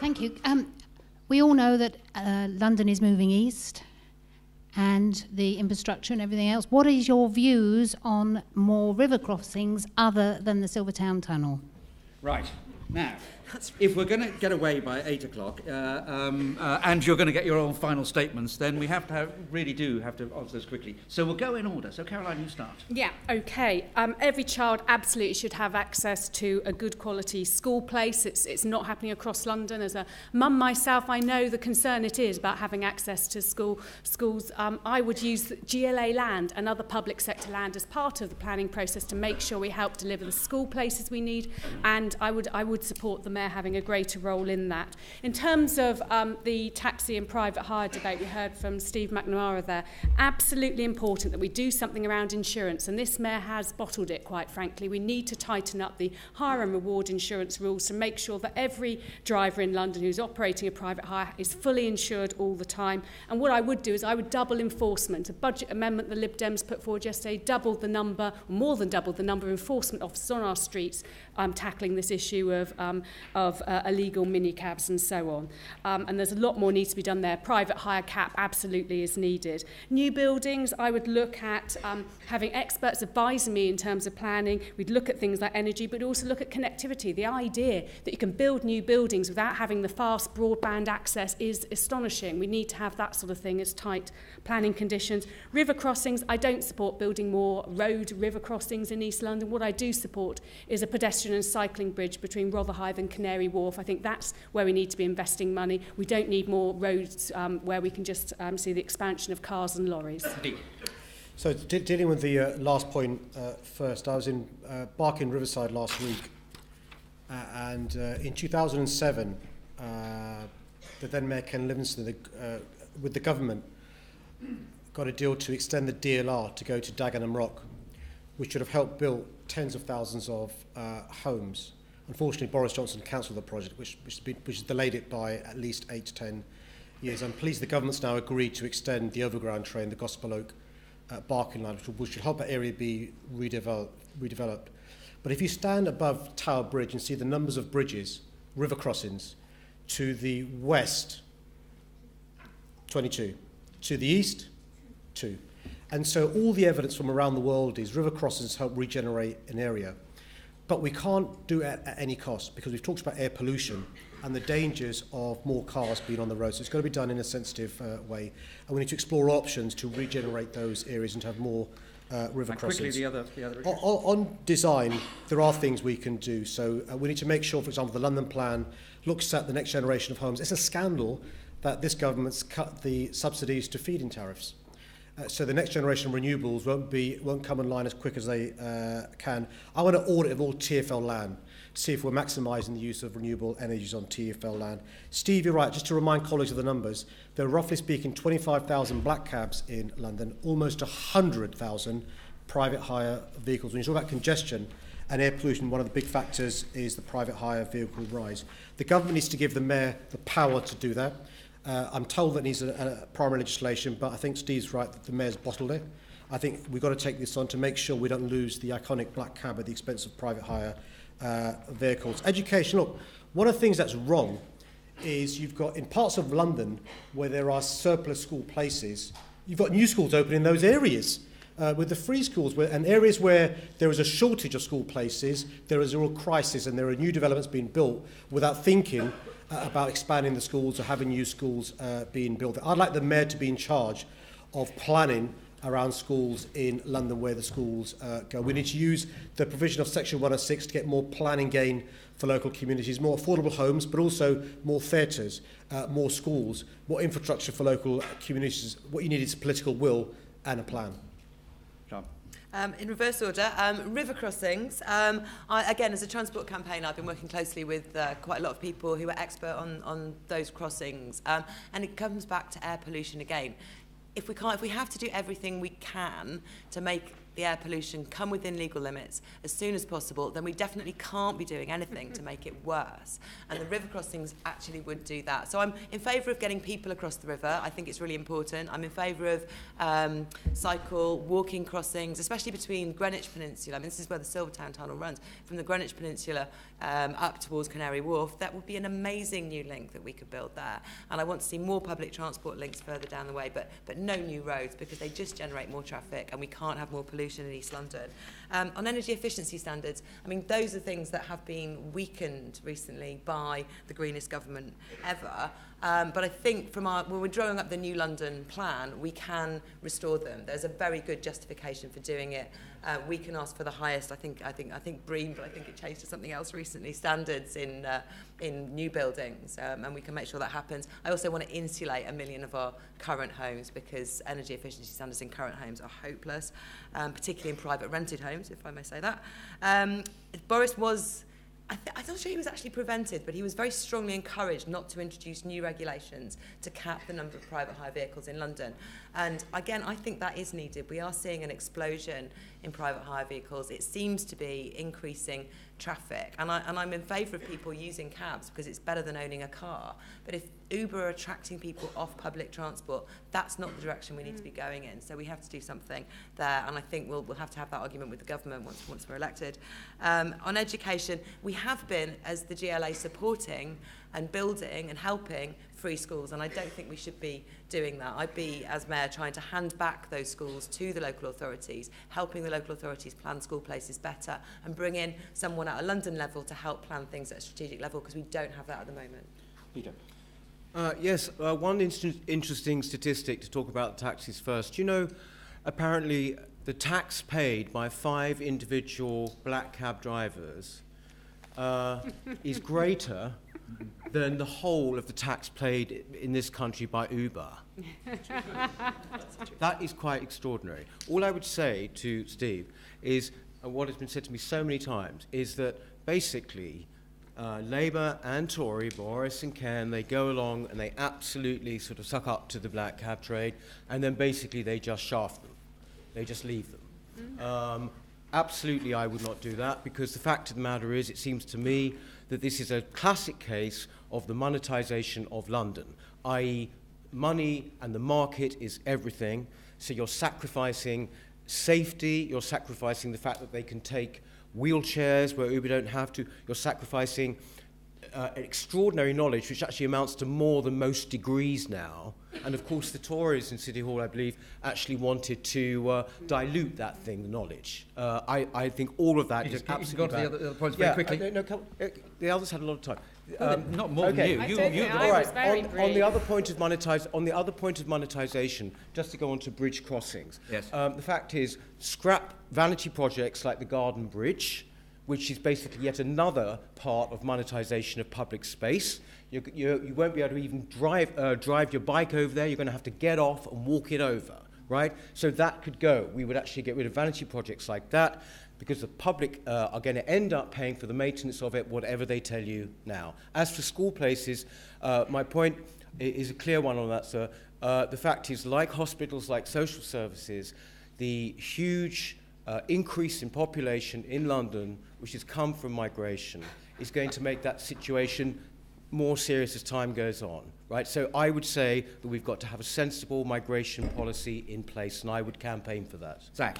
Thank you. Um, we all know that uh, London is moving east and the infrastructure and everything else. What is your views on more river crossings other than the Silvertown Tunnel? Right. Now, if we're going to get away by eight o'clock, uh, um, uh, and you're going to get your own final statements, then we have to have, really do have to answer this quickly. So we'll go in order. So Caroline, you start. Yeah, okay. Um, every child absolutely should have access to a good quality school place. It's, it's not happening across London. As a mum myself, I know the concern it is about having access to school schools. Um, I would use GLA land and other public sector land as part of the planning process to make sure we help deliver the school places we need. And I would, I would support the mayor having a greater role in that. In terms of um, the taxi and private hire debate we heard from Steve McNamara there, absolutely important that we do something around insurance. And this mayor has bottled it, quite frankly. We need to tighten up the hire and reward insurance rules to make sure that every driver in London who's operating a private hire is fully insured all the time. And what I would do is I would double enforcement. A budget amendment the Lib Dems put forward yesterday doubled the number, more than doubled the number of enforcement officers on our streets um, tackling this issue of, um, of uh, illegal minicabs and so on. Um, and there's a lot more needs to be done there. Private hire cap absolutely is needed. New buildings, I would look at um, having experts advising me in terms of planning. We'd look at things like energy, but also look at connectivity. The idea that you can build new buildings without having the fast broadband access is astonishing. We need to have that sort of thing as tight planning conditions. River crossings, I don't support building more road river crossings in East London. What I do support is a pedestrian and cycling bridge between Rotherhithe and Canary Wharf. I think that's where we need to be investing money. We don't need more roads um, where we can just um, see the expansion of cars and lorries. So de- dealing with the uh, last point uh, first, I was in uh, Barking Riverside last week, uh, and uh, in 2007, uh, the then Mayor Ken Livingstone, the, uh, with the government, got a deal to extend the DLR to go to Dagenham Dock, which would have helped build tens of thousands of uh, homes. Unfortunately, Boris Johnson cancelled the project, which, which, which has delayed it by at least eight to ten years. I'm pleased the government's now agreed to extend the overground train, the Gospel Oak uh, Barking line, which which will help that area be redevelop, redeveloped. But if you stand above Tower Bridge and see the numbers of bridges, river crossings, to the west, 22, to the east, 2. And so all the evidence from around the world is river crossings help regenerate an area. But we can't do it at, at any cost because we've talked about air pollution and the dangers of more cars being on the road. So it's got to be done in a sensitive uh, way. And we need to explore options to regenerate those areas and to have more uh, river and crossings. Quickly, the other, the other on, on design, there are things we can do. So uh, we need to make sure, for example, the London plan looks at the next generation of homes. It's a scandal that this government's cut the subsidies to feed-in tariffs. Uh, so the next generation renewables won't be won't come online as quick as they uh, can. I want to audit of all TfL land to see if we're maximising the use of renewable energies on TfL land. Steve, you're right. Just to remind colleagues of the numbers, there are roughly speaking 25,000 black cabs in London, almost 100,000 private hire vehicles. When you talk about congestion, and air pollution, one of the big factors is the private hire vehicle rise. The government needs to give the mayor the power to do that. Uh, I'm told that needs a, a primary legislation, but I think Steve's right that the mayor's bottled it. I think we've got to take this on to make sure we don't lose the iconic black cab at the expense of private hire uh, vehicles. Education, look, one of the things that's wrong is you've got in parts of London where there are surplus school places, you've got new schools open in those areas. Uh, with the free schools where, and areas where there is a shortage of school places, there is a real crisis and there are new developments being built without thinking uh, about expanding the schools or having new schools uh, being built. I'd like the mayor to be in charge of planning around schools in London where the schools uh, go. We need to use the provision of Section 106 to get more planning gain for local communities, more affordable homes, but also more theatres, uh, more schools, more infrastructure for local communities. What you need is political will and a plan. Um, in reverse order, um, river crossings. Um, I, again, as a transport campaign, I've been working closely with uh, quite a lot of people who are expert on, on those crossings. Um, and it comes back to air pollution again. If we, can't, if we have to do everything we can to make the air pollution come within legal limits as soon as possible, then we definitely can't be doing anything to make it worse. And the river crossings actually would do that. So I'm in favour of getting people across the river. I think it's really important. I'm in favour of um, cycle, walking crossings, especially between Greenwich Peninsula. I mean, this is where the Silvertown Tunnel runs. From the Greenwich Peninsula um, up towards Canary Wharf, that would be an amazing new link that we could build there. And I want to see more public transport links further down the way, but, but no new roads because they just generate more traffic and we can't have more pollution in East London. Um, on energy efficiency standards, I mean, those are things that have been weakened recently by the greenest government ever. Um, but I think from our, when we're drawing up the new London plan, we can restore them. There's a very good justification for doing it. Uh, we can ask for the highest, I think, I think, I think BREEAM, but I think it changed to something else recently, standards in, uh, in new buildings, um, and we can make sure that happens. I also want to insulate a million of our current homes because energy efficiency standards in current homes are hopeless, um, particularly in private rented homes, if I may say that. Um, Boris was I th- I'm not sure he was actually prevented, but he was very strongly encouraged not to introduce new regulations to cap the number of private hire vehicles in London. And again, I think that is needed. We are seeing an explosion in private hire vehicles. It seems to be increasing traffic. And, I, and I'm in favour of people using cabs because it's better than owning a car. But if Uber are attracting people off public transport, that's not the direction we need to be going in. So we have to do something there. And I think we'll, we'll have to have that argument with the government once, once we're elected. Um, on education, we have been, as the GLA, supporting and building and helping free schools. And I don't think we should be doing that. I'd be, as mayor, trying to hand back those schools to the local authorities, helping the local authorities plan school places better, and bring in someone at a London level to help plan things at a strategic level because we don't have that at the moment. Peter. Uh, yes, uh, one inst- interesting statistic to talk about taxes first. You know, apparently the tax paid by five individual black cab drivers uh, is greater than the whole of the tax paid in this country by Uber. that is quite extraordinary. All I would say to Steve is, and what has been said to me so many times, is that basically uh, Labour and Tory, Boris and Ken, they go along and they absolutely sort of suck up to the black cab trade, and then basically they just shaft them. They just leave them. Mm. Um, absolutely, I would not do that because the fact of the matter is, it seems to me that this is a classic case of the monetization of London, i.e., money and the market is everything. So you're sacrificing safety, you're sacrificing the fact that they can take wheelchairs where Uber don't have to, you're sacrificing uh, extraordinary knowledge, which actually amounts to more than most degrees now. And of course, the Tories in City Hall, I believe, actually wanted to uh, dilute that thing, the knowledge. Uh, I, I think all of that you is just, absolutely you got to the other, other points yeah, very quickly. Uh, no, no, uh, the others had a lot of time. Um, not more okay. than you. you, you all right. On, on, the other point of monetize, on the other point of monetization, just to go on to bridge crossings. Yes. Um, the fact is, scrap vanity projects like the Garden Bridge which is basically yet another part of monetization of public space. You, you, you won't be able to even drive, uh, drive your bike over there. You're going to have to get off and walk it over, right? So that could go. We would actually get rid of vanity projects like that because the public uh, are going to end up paying for the maintenance of it, whatever they tell you now. As for school places, uh, my point is a clear one on that, sir. Uh, the fact is, like hospitals, like social services, the huge uh, increase in population in London, which has come from migration, is going to make that situation more serious as time goes on, right? So I would say that we've got to have a sensible migration policy in place, and I would campaign for that. Zac.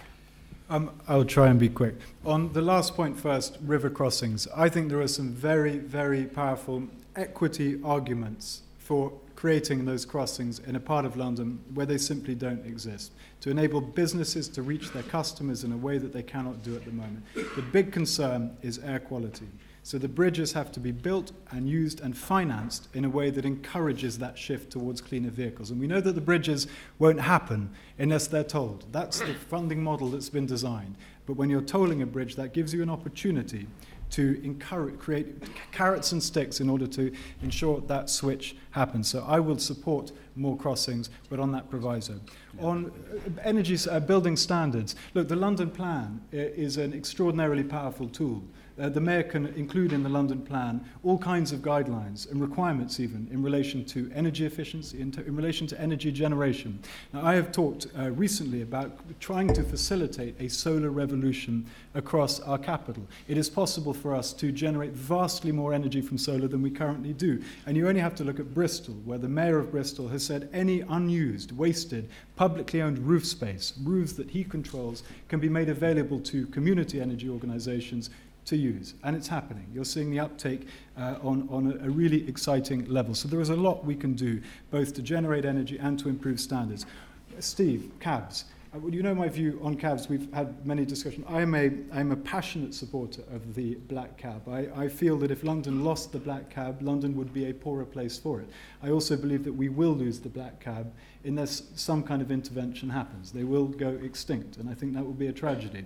Um, I'll try and be quick. On the last point first, river crossings. I think there are some very, very powerful equity arguments for creating those crossings in a part of London where they simply don't exist, to enable businesses to reach their customers in a way that they cannot do at the moment. The big concern is air quality. So the bridges have to be built and used and financed in a way that encourages that shift towards cleaner vehicles. And we know that the bridges won't happen unless they're tolled. That's the funding model that's been designed. But when you're tolling a bridge, that gives you an opportunity to encourage, create carrots and sticks in order to ensure that switch happens. So I will support more crossings, but on that proviso. On uh, energy uh, building standards, look, the London Plan uh, is an extraordinarily powerful tool uh, the Mayor can include in the London Plan all kinds of guidelines and requirements even in relation to energy efficiency, in, in relation to energy generation. Now, I have talked uh, recently about trying to facilitate a solar revolution across our capital. It is possible for us to generate vastly more energy from solar than we currently do. And you only have to look at Bristol, where the Mayor of Bristol has said any unused, wasted, publicly owned roof space, roofs that he controls, can be made available to community energy organizations to use, and it's happening. You're seeing the uptake uh, on, on a, really exciting level. So there is a lot we can do, both to generate energy and to improve standards. Steve, cabs. Uh, well, you know my view on cabs. We've had many discussions. I am a, I am a passionate supporter of the black cab. I, I feel that if London lost the black cab, London would be a poorer place for it. I also believe that we will lose the black cab unless some kind of intervention happens. They will go extinct, and I think that would be a tragedy.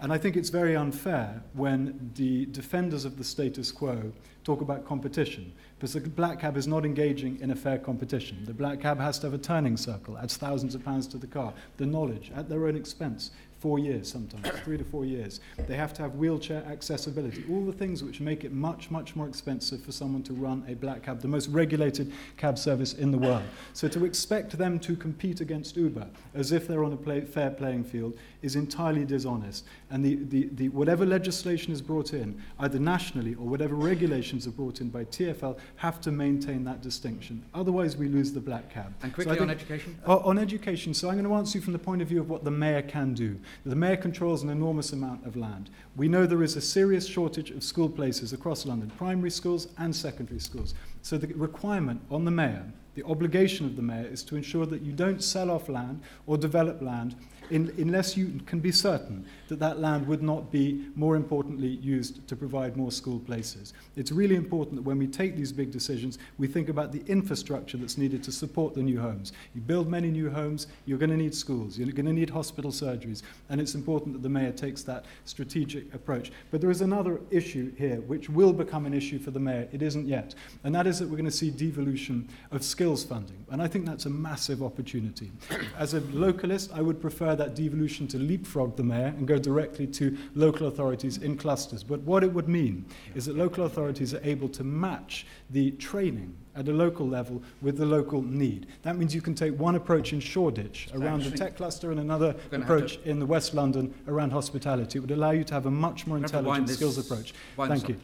And I think it's very unfair when the defenders of the status quo talk about competition, because the black cab is not engaging in a fair competition. The black cab has to have a turning circle, adds thousands of pounds to the car, the knowledge at their own expense, four years sometimes, three to four years. They have to have wheelchair accessibility, all the things which make it much, much more expensive for someone to run a black cab, the most regulated cab service in the world. So to expect them to compete against Uber as if they're on a play, fair playing field is entirely dishonest. And the, the, the, whatever legislation is brought in, either nationally or whatever regulations are brought in by TfL, have to maintain that distinction. Otherwise, we lose the black cab. And quickly so on education? On education, so I'm going to answer you from the point of view of what the mayor can do. The mayor controls an enormous amount of land. We know there is a serious shortage of school places across London, primary schools and secondary schools. So the requirement on the mayor, the obligation of the mayor, is to ensure that you don't sell off land or develop land in, unless you can be certain that that land would not be, more importantly, used to provide more school places. It's really important that when we take these big decisions, we think about the infrastructure that's needed to support the new homes. You build many new homes, you're going to need schools, you're going to need hospital surgeries, and it's important that the mayor takes that strategic approach. But there is another issue here which will become an issue for the mayor. It isn't yet. And that is that we're going to see devolution of skills funding. And I think that's a massive opportunity. As a localist, I would prefer that devolution to leapfrog the mayor and go directly to local authorities in clusters. But what it would mean is that local authorities are able to match the training at a local level with the local need. That means you can take one approach in Shoreditch around Actually, the tech cluster and another approach in the West London around hospitality. It would allow you to have a much more intelligent skills approach. Thank you.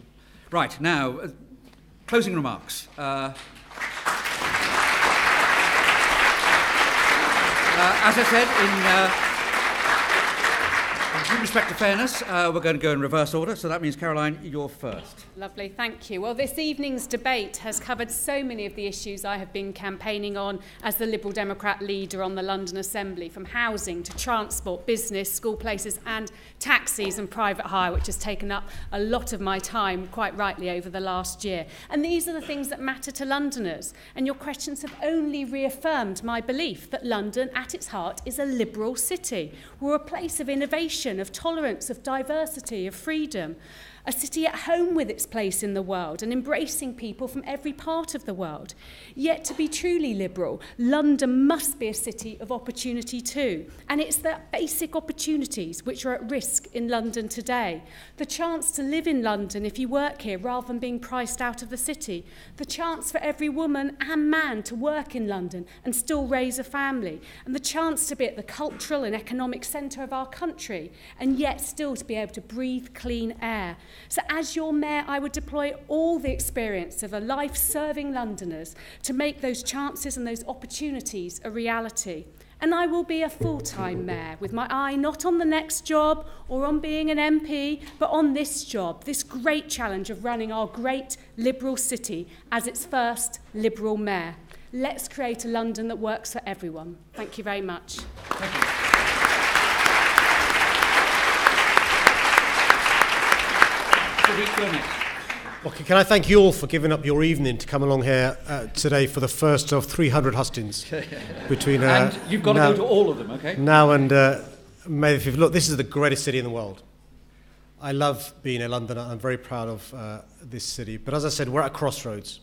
Right, now, uh, closing remarks. Uh, Uh, as I said, in uh, with respect to fairness, uh, we're going to go in reverse order, so that means, Caroline, you're first. Lovely, thank you. Well, this evening's debate has covered so many of the issues I have been campaigning on as the Liberal Democrat leader on the London Assembly, from housing to transport, business, school places, and taxis and private hire, which has taken up a lot of my time, quite rightly, over the last year. And these are the things that matter to Londoners. And your questions have only reaffirmed my belief that London, at its heart, is a liberal city. We're a place of innovation of tolerance, of diversity, of freedom a city at home with its place in the world and embracing people from every part of the world. Yet, to be truly liberal, London must be a city of opportunity too. And it's the basic opportunities which are at risk in London today. The chance to live in London if you work here rather than being priced out of the city. The chance for every woman and man to work in London and still raise a family. And the chance to be at the cultural and economic centre of our country. and yet still to be able to breathe clean air. So as your mayor, I would deploy all the experience of a life serving Londoners to make those chances and those opportunities a reality. And I will be a full-time mayor with my eye not on the next job or on being an MP, but on this job, this great challenge of running our great Liberal city as its first Liberal mayor. Let's create a London that works for everyone. Thank you very much. Thank you. Okay, can I thank you all for giving up your evening to come along here uh, today for the first of 300 hustings between. Uh, and you've got now, to go to all of them, okay? Now and uh, May the 5th. Look, this is the greatest city in the world. I love being a Londoner. I'm very proud of uh, this city. But as I said, we're at a crossroads.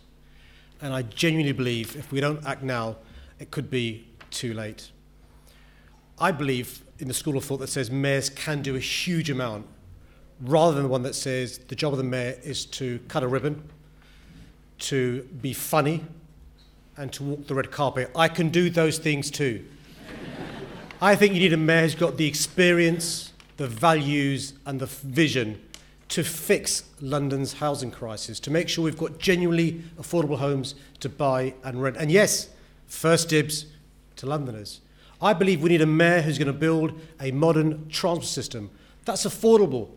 And I genuinely believe if we don't act now, it could be too late. I believe in the school of thought that says mayors can do a huge amount rather than the one that says the job of the mayor is to cut a ribbon, to be funny, and to walk the red carpet. I can do those things too. I think you need a mayor who's got the experience, the values, and the vision to fix London's housing crisis, to make sure we've got genuinely affordable homes to buy and rent. And yes, first dibs to Londoners. I believe we need a mayor who's going to build a modern transport system that's affordable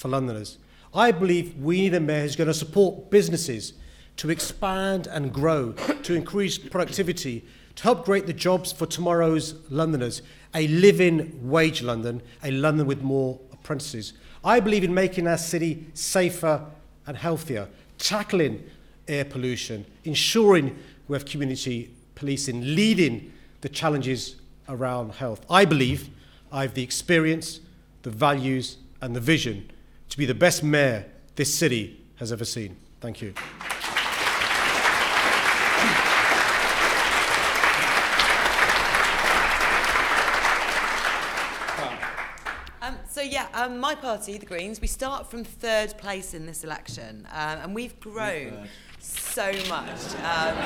for Londoners. I believe we need a mayor who's going to support businesses to expand and grow, to increase productivity, to help create the jobs for tomorrow's Londoners, a living wage London, a London with more apprentices. I believe in making our city safer and healthier, tackling air pollution, ensuring we have community policing, leading the challenges around health. I believe I have the experience, the values, and the vision to be the best mayor this city has ever seen. Thank you. Um, so yeah, um, my party, the Greens, we start from third place in this election, um, and we've grown so much. Um,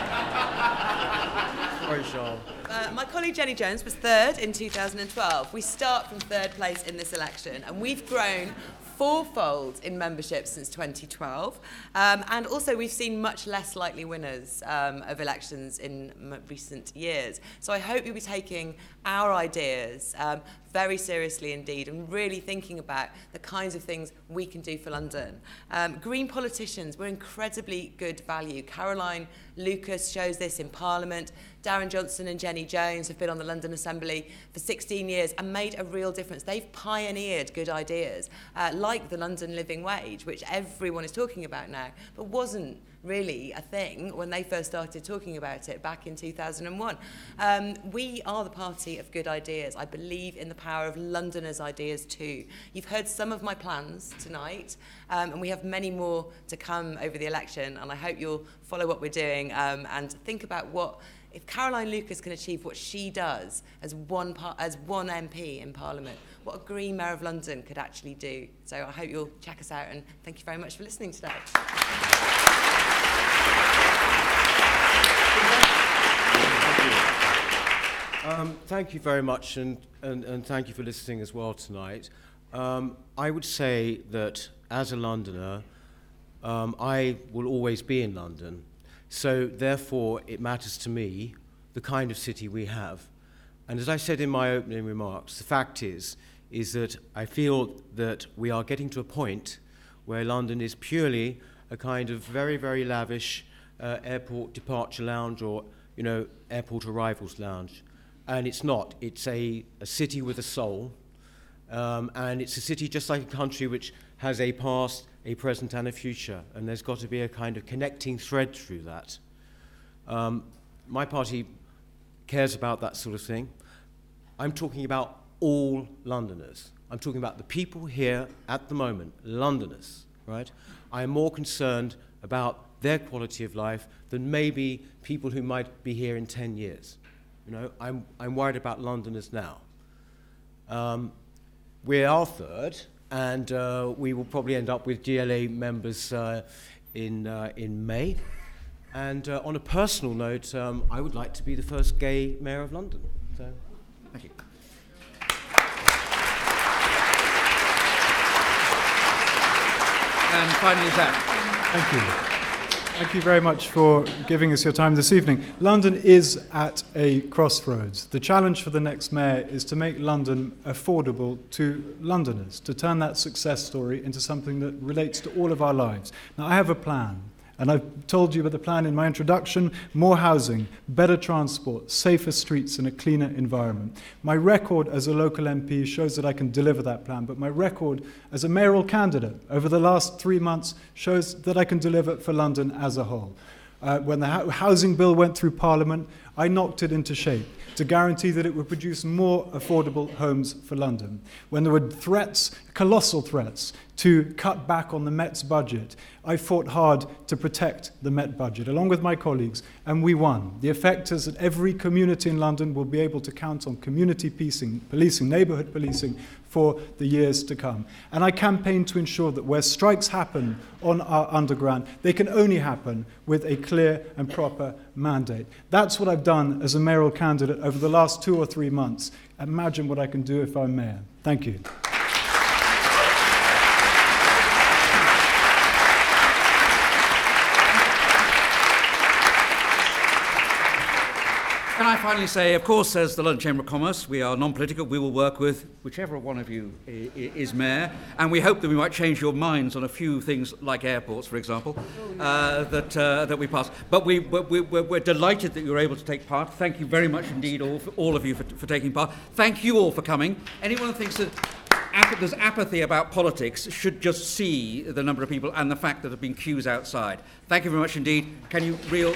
Sorry, Sian. Uh, my colleague Jenny Jones was third in 2012. We start from third place in this election, and we've grown fourfold in membership since 2012. Um, and also, we've seen much less likely winners um, of elections in recent years. So I hope you'll be taking our ideas um, very seriously indeed and really thinking about the kinds of things we can do for London. Um, green politicians, we're incredibly good value. Caroline Lucas shows this in Parliament. Darren Johnson and Jenny Jones have been on the London Assembly for 16 years and made a real difference. They've pioneered good ideas, uh, like the London Living Wage, which everyone is talking about now, but wasn't really a thing when they first started talking about it back in 2001. Um, we are the party of good ideas. I believe in the power of Londoners' ideas too. You've heard some of my plans tonight, um, and we have many more to come over the election, and I hope you'll follow what we're doing um, and think about what if Caroline Lucas can achieve what she does as one, par- as one MP in Parliament, what a Green Mayor of London could actually do. So I hope you'll check us out and thank you very much for listening today. Um, thank you very much, and, and, and thank you for listening as well tonight. Um, I would say that as a Londoner, um, I will always be in London. So, therefore, it matters to me the kind of city we have. And as I said in my opening remarks, the fact is, is that I feel that we are getting to a point where London is purely a kind of very, very lavish uh, airport departure lounge or, you know, airport arrivals lounge and it's not. It's a, a city with a soul, um, and it's a city just like a country which has a past, a present, and a future, and there's got to be a kind of connecting thread through that. Um, my party cares about that sort of thing. I'm talking about all Londoners. I'm talking about the people here at the moment, Londoners, right? I am more concerned about their quality of life than maybe people who might be here in 10 years. You know, I'm, I'm worried about Londoners now. Um, we are third, and uh, we will probably end up with GLA members uh, in, uh, in May. And uh, on a personal note, um, I would like to be the first gay mayor of London. So, thank you. And finally, Zac. Thank you. Thank you very much for giving us your time this evening. London is at a crossroads. The challenge for the next mayor is to make London affordable to Londoners, to turn that success story into something that relates to all of our lives. Now, I have a plan. And I've told you about the plan in my introduction more housing, better transport, safer streets, and a cleaner environment. My record as a local MP shows that I can deliver that plan, but my record as a mayoral candidate over the last three months shows that I can deliver for London as a whole. Uh, when the housing bill went through Parliament, I knocked it into shape to guarantee that it would produce more affordable homes for London. When there were threats, colossal threats, to cut back on the Met's budget, I fought hard to protect the Met budget, along with my colleagues, and we won. The effect is that every community in London will be able to count on community policing, policing neighbourhood policing, for the years to come. And I campaign to ensure that where strikes happen on our underground, they can only happen with a clear and proper mandate. That's what I've done as a mayoral candidate over the last two or three months. Imagine what I can do if I'm mayor. Thank you. Finally say, of course, as the London Chamber of Commerce, we are non political. We will work with whichever one of you is mayor, and we hope that we might change your minds on a few things like airports, for example, uh, that, uh, that we pass. But we, we're, we're, delighted that you were able to take part. Thank you very much indeed, all, for, all of you, for, for taking part. Thank you all for coming. Anyone who thinks that there's apathy about politics should just see the number of people and the fact that there have been queues outside. Thank you very much indeed. Can you reel.